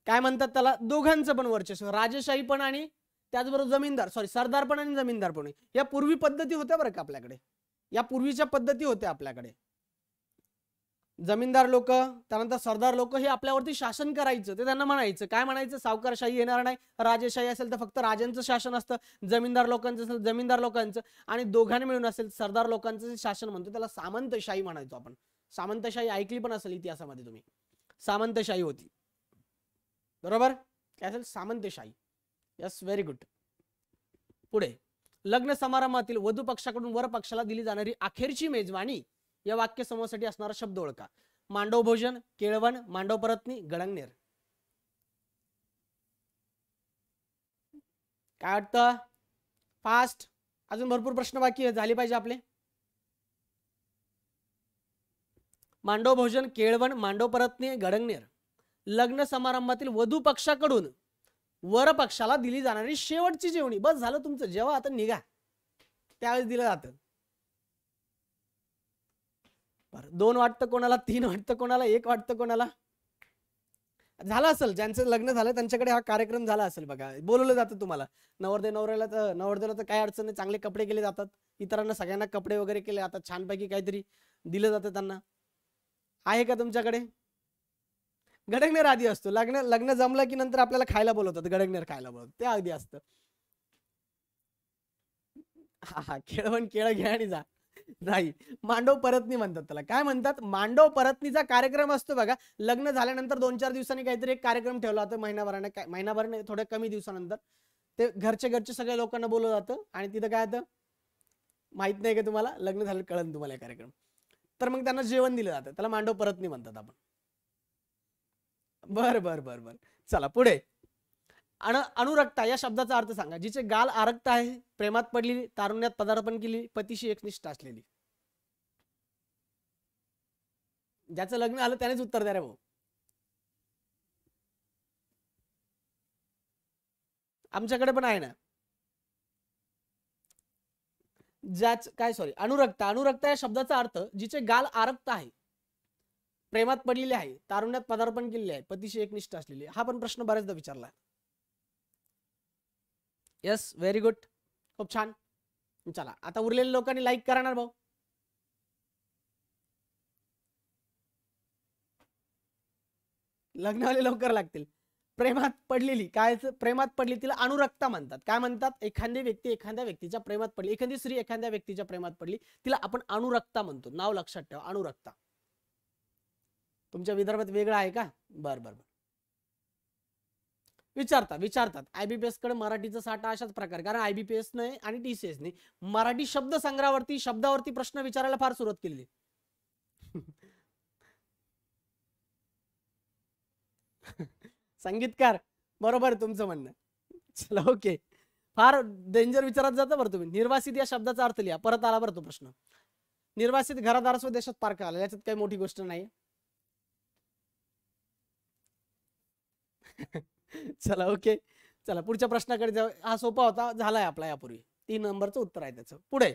काय म्हणतात त्याला? दोघांचं पण वर्चस्व राजेशाही पण आणि त्याचबरोबर जमीनदार सॉरी सरदार पण आणि जमीनदार पण या पूर्वी पद्धती होत्या बरं का आपल्याकडे? या पूर्वीच्या पद्धती होत्या आपल्याकडे. जमीनदार लोक त्यानंतर सरदार लोक हे आपल्यावरती शासन करायचं ते त्यांना म्हणायचं. काय म्हणायचं? सावकारशाही येणार नाही राजेशाही असेल तर फक्त राजांचं शासन असतं जमीनदार लोकांचं असेल जमीनदार लोकांचं आणि दोघांनी मिळून असेल सरदार लोकांचं जे शासन म्हणतो त्याला सामंतशाही म्हणायचो आपण. सामंतशाही ऐकली पण असेल इतिहासामध्ये तुम्ही. सामंतशाही होती. बरोबर? काय असेल? सामंतशाही. यस व्हेरी गुड पुढे. लग्न समारंभातील वधू पक्षाकडून वर पक्षाला दिली जाणारी अखेरची मेजवानी या वाक्य समूहासाठी असणारा शब्द ओळखा. मांडव भोजन केळवण मांडव परतनी गडंगनेर. काय वाटतं? फास्ट अजून भरपूर प्रश्न बाकी झाले पाहिजे आपले. मांडव भोजन केळवण मांडव परतनी गडंगनेर. लग्न समारंभातील वधू पक्षाकडून वरपक्षाला दिली जाणारी शेवटची जेवणी. बस झालं तुमचं. जेव्हा आता निघा. त्यावेळेस दिलं जातं. बरं. दोन वाटतं कोणाला? तीन वाटतं कोणाला? एक वाटतं कोणाला? झालं असेल. ज्यांचं लग्न झालं त्यांच्याकडे हा कार्यक्रम झाला असेल बघा. बोलवलं जातं तुम्हाला. नवरदे नवऱ्याला तर नवरदेला तर काय अडचण नाही. चांगले कपडे केले जातात. इतरांना सगळ्यांना कपडे वगैरे केले. जातात छानपैकी काहीतरी दिलं जातं त्यांना. आहे का तुमच्याकडे? गडगनेर आधी असतो. लग्न लग्न जमलं की नंतर आपल्याला खायला बोलवतात. गडगनेर खायला बोलवतात. ते आधी असतं. हा हा. केळवण केळ घ्या आणि जा. नाही. मांडव परतनी म्हणतात त्याला. काय म्हणतात? मांडव परतनीचा कार्यक्रम असतो बघा. लग्न झाल्यानंतर दोन चार दिवसांनी काहीतरी एक कार्यक्रम ठेवला जातो. महिनाभराने काय महिनाभर थोड्या कमी दिवसानंतर. ते घरचे घरचे सगळ्या लोकांना बोलवलं जातं. आणि तिथं काय होतं? माहीत नाही का तुम्हाला? लग्न झालं कळन तुम्हाला कार्यक्रम. तर मग त्यांना जेवण दिलं जातं. त्याला मांडव परतनी म्हणतात आपण. बर बर बर बर. चला पुढे. अण अनुरक्ता या शब्दाचा अर्थ सांगा. जिचे गाल आरक्त आहे प्रेमात पडलेली तारुण्यात पदार्पण केली पतीशी एकनिष्ठ असलेली. ज्याचं लग्न आलं त्यानेच उत्तर द्या रे भाऊ. आमच्याकडे पण आहे ना. ज्याच काय सॉरी अनुरक्ता अनुरक्ता या शब्दाचा अर्थ जिचे गाल आरक्त आहे प्रेमात पडलेले आहे तारुण्यात पदार्पण केलेले आहे पतीशी एकनिष्ठ असलेली हा पण प्रश्न बऱ्याचदा विचारला. येस व्हेरी गुड खूप छान. चला आता उरलेल्या लोकांनी लाईक करणार भाऊ. लग्नवाले लवकर लागतील. प्रेमात पडलेली काय प्रेमात पडली तिला अनुरक्ता म्हणतात. काय म्हणतात? एखादी व्यक्ती एखाद्या व्यक्तीच्या प्रेमात पडली एखादी स्त्री एखाद्या व्यक्तीच्या प्रेमात पडली तिला आपण अनुरक्ता म्हणतो. नाव लक्षात ठेवा अनुरक्ता. तुमच्या विदर्भात वेगळं आहे का? बर बर बर. विचारतात विचारतात. आयबीपीएसकडे मराठीचा साठा अशाच प्रकारे कारण आयबीपीएस ने आणि टीसीएस ने मराठी शब्द संग्रहावरती शब्दावरती प्रश्न विचारायला फार सुरुवात केली [laughs] संगीतकार बरोबर तुमचं म्हणणं. चला ओके. फार डेंजर विचारात जातं बरं तुम्ही. निर्वासित या शब्दाचा अर्थ लिहा. परत आला बरं तो प्रश्न. निर्वासित घरादार देशात पार्क आला याच्यात काही मोठी गोष्ट नाही [laughs] चला ओके. चला पुढच्या प्रश्नाकडे जाऊ. हा सोपा होता झालाय आपला यापूर्वी. तीन नंबरचं उत्तर आहे त्याचं. पुढे.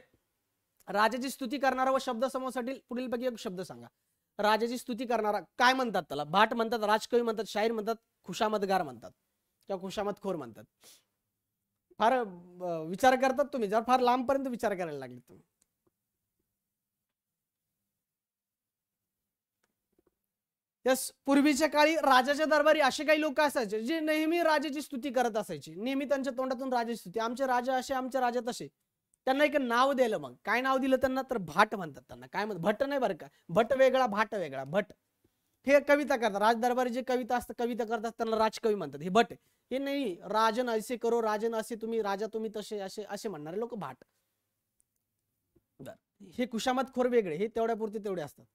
राजाची स्तुती करणारा व शब्द समूहासाठी पुढील पैकी एक शब्द सांगा. राजाची स्तुती करणारा काय म्हणतात त्याला? भाट म्हणतात राजकवी म्हणतात शाहीर म्हणतात खुशामतगार म्हणतात किंवा खुशामत खोर म्हणतात. फार विचार करतात तुम्ही. जर फार लांबपर्यंत विचार करायला लागले तुम्ही यस पूर्वीच्या काळी राजाच्या दरबारी असे काही लोक असायचे जे नेहमी राजाची स्तुती करत असायची. नेहमी त्यांच्या तोंडातून राजाची स्तुती. आमचे राजा असे आमच्या राजा तसे. त्यांना एक नाव दिलं मग. काय नाव दिलं त्यांना? तर भाट म्हणतात त्यांना. काय म्हणतात भट नाही बरं का? भट वेगळा भाट वेगळा. भट. हे कविता करतात. राज दरबारी जे कविता असतात कविता करतात त्यांना राजकवी म्हणतात. हे भट. हे नाही. राजन असे करो राजन असे तुम्ही राजा तुम्ही तसे असे असे म्हणणारे लोक भाट. हे कुशामत खोर वेगळे. हे तेवढ्या पुरते तेवढे असतात.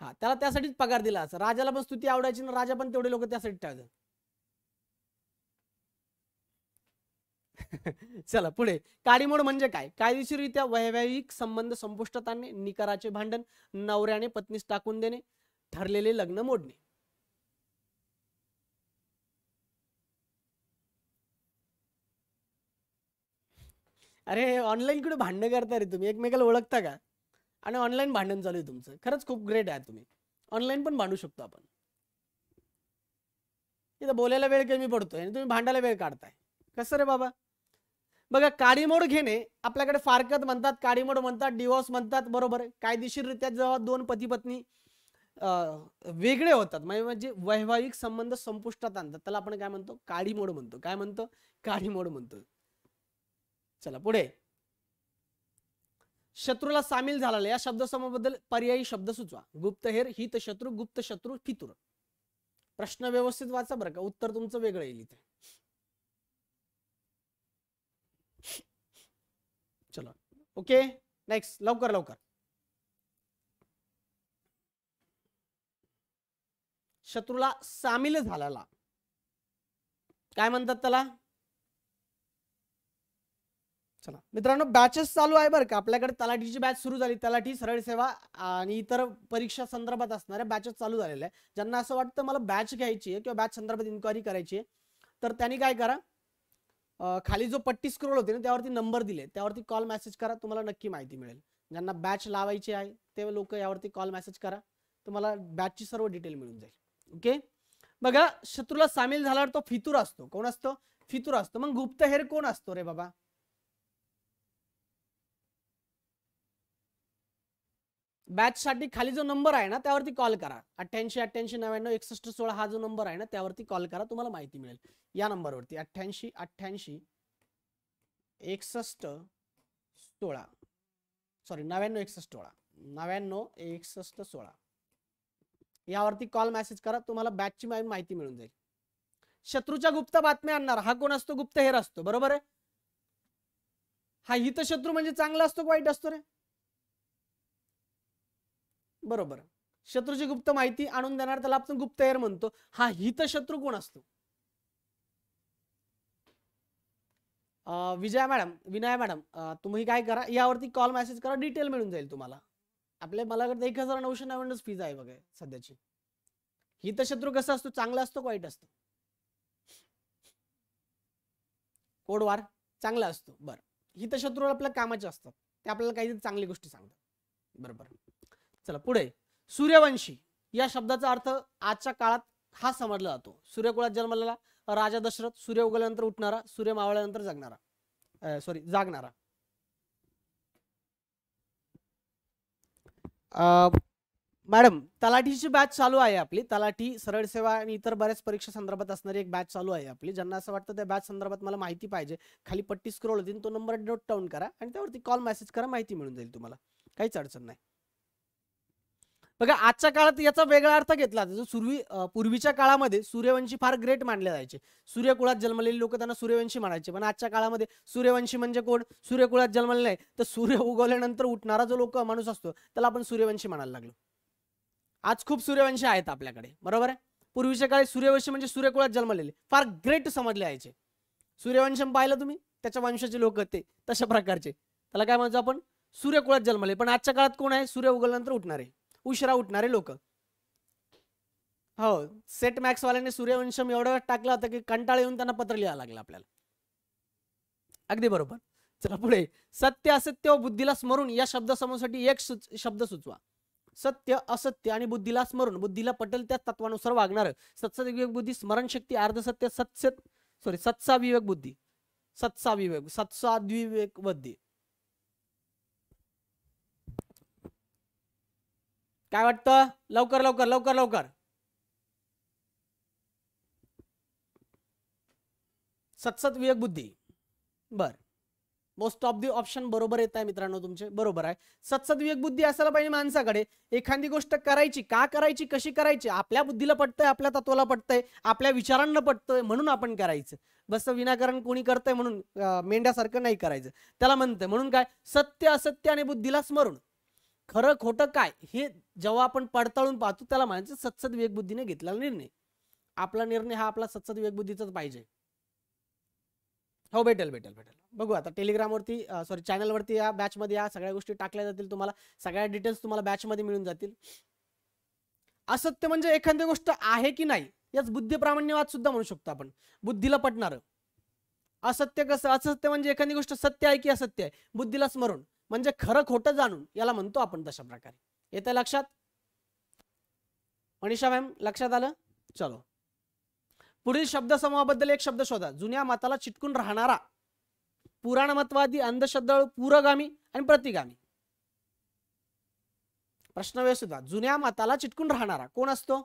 हा त्याला त्यासाठीच पगार दिला असं राजाला पण स्तुती आवडायची ना राजा पण तेवढे लोक त्यासाठी टाळतात. [laughs] चला पुढे. काडीमोड म्हणजे काय? कायदेशीररित्या वैवाहिक संबंध संपुष्टात आणणे निकाराचे भांडण नवऱ्याने पत्नीस टाकून देणे ठरलेले लग्न मोडणे. अरे ऑनलाईन कुठे भांडण करता रे तुम्ही. एकमेकाला ओळखता का? आणि ऑनलाईन भांडण चालू आहे तुमचं. खरंच खूप ग्रेट आहे तुम्ही. ऑनलाईन पण भांडू शकतो आपण. इथं बोलायला वेळ कमी पडतोय आणि तुम्ही भांडायला वेळ काढताय. कसं रे बाबा? बघा काडीमोड घेणे आपल्याकडे फारकत म्हणतात काडीमोड म्हणतात डिवोर्स म्हणतात बरोबर कायदेशीररित्या जेव्हा दोन पती पत्नी वेगळे होतात म्हणजे, म्हणजे वैवाहिक संबंध संपुष्टात आणतात त्याला आपण काय म्हणतो? काडीमोड म्हणतो. काय म्हणतो? काडीमोड म्हणतो. चला पुढे. शत्रूला सामील झालेला या शब्दसमूहाबद्दल पर्यायी शब्द सुचवा. गुप्तहेर हित शत्रू गुप्त शत्रू फितुर. प्रश्न व्यवस्थित वाचा बरं का. उत्तर तुमचं वेगळं येईल इथे. चलो. ओके? नेक्स्ट लवकर लवकर. शत्रूला सामील झालेला. काय म्हणतात त्याला? चला. मित्रांनो बॅचेस चालू आहे बरं का. आपल्याकडे तलाठीची बॅच सुरू झाली. तलाठी सरळ सेवा आणि इतर परीक्षा संदर्भात असणाऱ्या बॅचेस चालू झालेल्या आहे ज्यांना असं वाटतं मला बॅच घ्यायची आहे किंवा बॅच संदर्भात इन्क्वायरी करायची आहे तर त्यांनी काय करा खाली जो पट्टी स्क्रोल होते ना त्यावरती नंबर दिले. त्यावरती कॉल मेसेज करा. तुम्हाला नक्की माहिती मिळेल. ज्यांना बॅच लावायची आहे ते लोक यावरती कॉल मेसेज करा. तुम्हाला बॅचची सर्व डिटेल मिळून जाईल. ओके बघा शत्रूला सामील झाल्यावर तो फितूर असतो. कोण असतो? फितूर असतो. मग गुप्तहेर कोण असतो रे बाबा? बॅच साठी खाली जो नंबर आहे ना त्यावरती कॉल करा. अठ्ठ्याऐंशी अठ्ठ्याऐंशी नव्याण्णव एकसष्ट सोळा हा जो नंबर आहे ना त्यावरती कॉल करा तुम्हाला माहिती मिळेल. या नंबरवरती अठ्ठ्याऐंशी अठ्ठ्याऐंशी एकसष्ट सोळा. सॉरी नव्याण्णव एकसष्ट सोळा. नव्याण्णव एकसष्ट सोळा. यावरती कॉल मेसेज करा तुम्हाला बॅचची माहिती मिळून जाईल. शत्रूच्या गुप्त बातम्या आणणार. हा कोण असतो? गुप्तहेर असतो. बरोबर आहे? हा हितशत्रू म्हणजे चांगला असतो वाईट असतो रे? बरोबर. शत्रूची गुप्त माहिती आणून देणार त्याला आपण गुप्तहेर म्हणतो. हा हितशत्रू कोण असतो? विजया मॅडम विनया मॅडम तुम्ही काय करा यावरती कॉल मेसेज करा डिटेल मिळून जाईल तुम्हाला. आपले मला वाटतं एक हजार नऊशे नव्याण्णव फीज आहे बघा सध्याची. हितशत्रू कसा असतो? चांगला असतो वाईट असतो? कोडवार चांगला असतो. बरं. हितशत्रू आपल्या कामाचे असतात. ते आपल्याला काहीतरी चांगली गोष्टी सांगतात. बरोबर. चला पुढे. सूर्यवंशी या शब्दाचा अर्थ आजच्या काळात हा समजला जातो. सूर्यकुळात जन्मलेला राजा दशरथ सूर्य उगवल्यानंतर उठणारा सूर्य मावळल्यानंतर जगणारा. सॉरी जागणारा. अं, मॅडम तलाठीची बॅच चालू आहे आपली. तलाठी सरळ सेवा आणि इतर बऱ्याच परीक्षा संदर्भात असणारी एक बॅच चालू आहे आपली. ज्यांना असं वाटतं त्या बॅच संदर्भात मला माहिती पाहिजे. खाली पट्टी स्क्रोल होती तो नंबर नोट डाऊन करा आणि त्यावरती कॉल मेसेज करा माहिती मिळून जाईल तुम्हाला. काहीच अडचण नाही. बघा आजच्या काळात याचा वेगळा अर्थ घेतला जातो. सुरवी पूर्वीच्या काळामध्ये सूर्यवंशी फार ग्रेट मानले जायचे. सूर्यकुळात जन्मलेले लोक त्यांना सूर्यवंशी म्हणायचे. पण आजच्या काळामध्ये सूर्यवंशी म्हणजे कोण? सूर्यकुळात जन्मले नाही. तर सूर्य उगवल्यानंतर उठणारा जो लोक माणूस असतो त्याला आपण सूर्यवंशी म्हणायला लागलो. आज खूप सूर्यवंशी आहेत आपल्याकडे. बरोबर आहे? पूर्वीच्या काळी सूर्यवंशी म्हणजे सूर्यकुळात जन्मलेले. फार ग्रेट समजले यायचे. सूर्यवंशम पाहिलं तुम्ही? त्याच्या वंशाचे लोक ते तशा प्रकारचे. त्याला काय म्हणतो आपण? सूर्यकुळात जन्मले. पण आजच्या काळात कोण आहे? सूर्य उगवल्यानंतर उठणारे. उशिरा उठणारे लोक. हो सेट मॅक्सवाल्याने सूर्यवंशम एवढा वेळ टाकला होता की कंटाळ येऊन त्यांना पत्र लिहायला लागलं आपल्याला. अगदी बरोबर. चला पुढे. सत्य असत्य व बुद्धीला स्मरून या शब्दसमूहासाठी एक सुच- शब्द सुचवा. सत्य असत्य आणि बुद्धीला स्मरून. बुद्धीला पटेल त्या तत्वानुसार वागणार. सत्सद विवेक बुद्धी स्मरणशक्ती अर्धसत्य सत्य सॉरी सत्सा विवेक बुद्धी. सत्सा विवेक सत्सा द्विवेक बुद्धी. काय वाटतं? लवकर लवकर लवकर लवकर. सतसत विवेक बुद्धी. बर. मोस्ट ऑफ दी ऑप्शन बरोबर येत आहे मित्रांनो तुमचे. बरोबर आहे. सत्सद विवेक बुद्धी असायला पाहिजे माणसाकडे. एखादी गोष्ट करायची का करायची कशी करायची? आपल्या बुद्धीला पटतंय आपल्या तत्वाला पटतंय आपल्या विचारांना पटतंय म्हणून आपण करायचं. बस विनाकारण कोणी करतंय म्हणून मेंढ्यासारखं नाही करायचं. त्याला म्हणतंय. म्हणून काय? सत्य असत्य आणि बुद्धीला स्मरून. खरं खोटं काय हे जेव्हा आपण पडताळून पाहतो त्याला म्हणायचं सत्सद विवेकबुद्धीने घेतलेला निर्णय. आपला निर्णय हा आपला सत्सद विवेकबुद्धीचाच पाहिजे. हो भेटेल भेटेल भेटेल. बघू आता टेलिग्रामवरती सॉरी चॅनलवरती या बॅचमध्ये या सगळ्या गोष्टी टाकल्या जातील तुम्हाला. सगळ्या डिटेल्स तुम्हाला बॅचमध्ये मिळून जातील. असत्य म्हणजे एखादी गोष्ट आहे की नाही याच बुद्धी प्रामाण्यवाद सुद्धा म्हणू शकतो आपण. बुद्धीला पटणार. असत्य कसं असत्य म्हणजे एखादी गोष्ट सत्य आहे की असत्य आहे? बुद्धीला स्मरण. म्हणजे खरं खोटं जाणून याला म्हणतो आपण तशा प्रकारे. येतं लक्षात? मनीषा मॅम लक्षात आलं? चलो. पुढील शब्दसमूहाबद्दल एक शब्द शोधा. जुन्या मताला चिटकून राहणारा पुराणमतवादी अंधश्रद्धाळू पुरोगामी आणि प्रतिगामी. प्रश्न व्यवस्थित होता जुन्या मताला चिटकून राहणारा कोण असतो?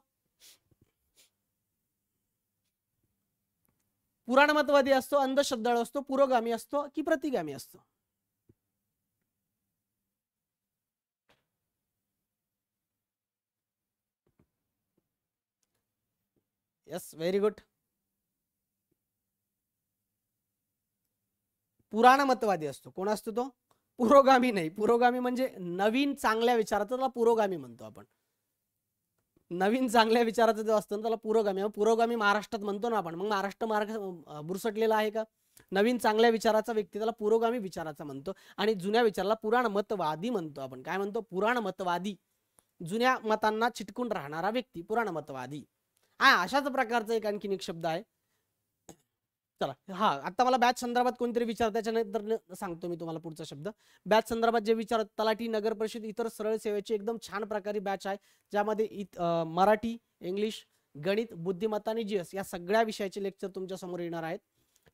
पुराणमतवादी असतो अंधश्रद्धाळू असतो पुरोगामी असतो की प्रतिगामी असतो? यस व्हेरी गुड पुराणमतवादी असतो. कोण असतो तो? पुरोगामी नाही. पुरोगामी म्हणजे नवीन चांगल्या विचाराचा त्याला पुरोगामी म्हणतो आपण. नवीन चांगल्या विचाराचा जो असतो ना त्याला पुरोगामी. पुरोगामी महाराष्ट्रात म्हणतो ना आपण. मग महाराष्ट्र मार्ग बुरसटलेला आहे का? नवीन चांगल्या विचाराचा व्यक्ती त्याला पुरोगामी विचाराचा म्हणतो. आणि जुन्या विचाराला पुराण मतवादी म्हणतो आपण. काय म्हणतो? पुराण मतवादी जुन्या मतांना चिटकून राहणारा व्यक्ती पुराण मतवादी हा अशाच प्रकारचा एक आणखीन एक शब्द आहे. चला हा आता मला बॅच संदर्भात कोणतरी विचार त्याच्यानंतर सांगतो मी तुम्हाला पुढचा शब्द. बॅच संदर्भात जे विचार तलाठी नगर परिषद इतर सरळ सेवेची एकदम छान प्रकारे बॅच आहे ज्यामध्ये इत- मराठी इंग्लिश गणित बुद्धिमत्ता आणि जीएस या सगळ्या विषयाचे लेक्चर तुमच्यासमोर येणार आहेत.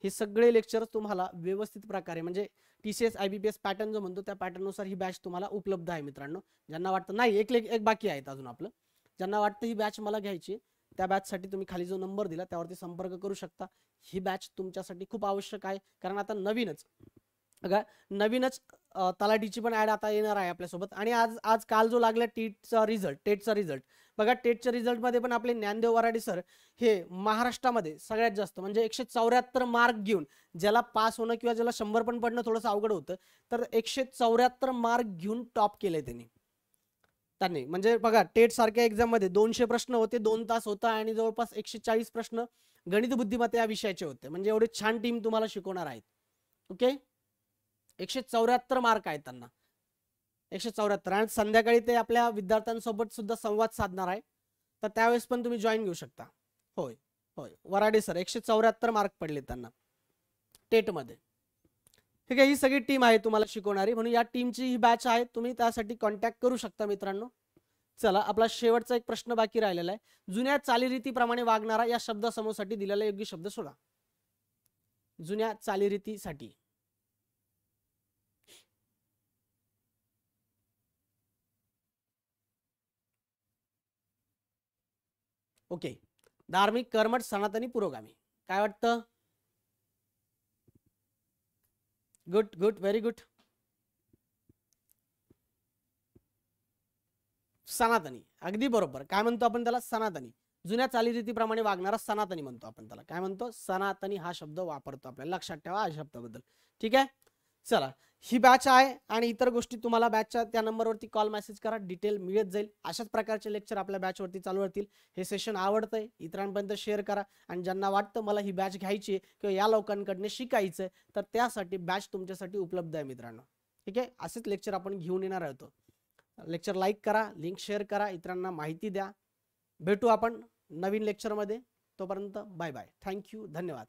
हे सगळे लेक्चर तुम्हाला व्यवस्थित प्रकारे म्हणजे T C S I B P S pattern जो म्हणतो त्या पॅटर्ननुसार ही बॅच तुम्हाला उपलब्ध आहे मित्रांनो. ज्यांना वाटतं नाही एक लेक एक बाकी आहेत अजून आपलं. ज्यांना वाटतं ही बॅच मला घ्यायची त्या बॅचसाठी तुम्ही खाली जो नंबर दिला त्यावरती संपर्क करू शकता. ही बॅच तुमच्यासाठी खूप आवश्यक आहे. कारण आता नवीनच बघा नवीनच अं, तलाठीची पण ॲड आता येणार आहे आपल्यासोबत. आणि आज आज काल जो लागला टीटचा रिझल्ट टेटचा रिझल्ट बघा टेटच्या रिझल्टमध्ये पण आपले ज्ञानदेव वराडे सर हे महाराष्ट्रामध्ये सगळ्यात जास्त म्हणजे एकशे चौऱ्याहत्तर मार्क घेऊन ज्याला पास होणं किंवा ज्याला शंभर पण पडणं थोडंसं अवघड होतं तर एकशे चौऱ्याहत्तर मार्क घेऊन टॉप केले त्यांनी. त्यांनी म्हणजे बघा टेट सारख्या एक्झाममध्ये दोनशे प्रश्न होते दोन तास होता आणि जवळपास एकशे चाळीस प्रश्न गणित बुद्धिमत्ता या विषयाचे होते. म्हणजे एवढे छान टीम तुम्हाला शिकवणार आहेत. ओके एकशे चौऱ्याहत्तर मार्क आहेत त्यांना. एकशे चौऱ्याहत्तर. आणि संध्याकाळी ते आपल्या विद्यार्थ्यांसोबत सुद्धा संवाद साधणार आहे. तर त्यावेळेस पण तुम्ही जॉईन घेऊ शकता. होय. होय. वराडे सर एकशे चौऱ्याहत्तर मार्क पडले त्यांना. टेटमध्ये. ठीक आहे ही सगळी टीम आहे तुम्हाला शिकवणारी. म्हणून या टीमची ही बॅच आहे. तुम्ही त्यासाठी कॉन्टॅक्ट करू शकता मित्रांनो. चला आपला शेवटचा एक प्रश्न बाकी राहिलेला आहे. जुन्या चालीरीतीप्रमाणे वागणारा या शब्दासमूहासाठी दिलेला योग्य शब्द सोडा. जुन्या चालीरीतीसाठी. ओके. धार्मिक कर्मठ सनातनी पुरोगामी. काय वाटतं? गुड गुड व्हेरी गुड सनातनी अगदी बरोबर. काय म्हणतो आपण त्याला? सनातनी. जुन्या चालीरीतीप्रमाणे वागणारा सनातनी म्हणतो आपण त्याला. काय म्हणतो? सनातनी हा शब्द वापरतो आपल्याला. लक्षात ठेवा या शब्दाबद्दल. ठीक आहे? चला. ही बॅच आहे आणि इतर गोष्टी तुम्हाला बॅचच्या त्या नंबरवरती कॉल मेसेज करा. डिटेल मिळत जाईल. अशाच प्रकारचे लेक्चर आपल्या बॅचवरती चालू राहतील हे सेशन आवडतंय. इतरांपर्यंत शेअर करा. आणि ज्यांना वाटतं मला ही बॅच घ्यायची आहे किंवा या लोकांकडनं शिकायचं आहे तर त्यासाठी बॅच तुमच्यासाठी उपलब्ध आहे मित्रांनो. ठीक आहे? असेच लेक्चर आपण घेऊन येणार आहोत. लेक्चर लाईक करा लिंक शेअर करा इतरांना माहिती द्या. भेटू आपण नवीन लेक्चरमध्ये तोपर्यंत बाय बाय थँक्यू धन्यवाद.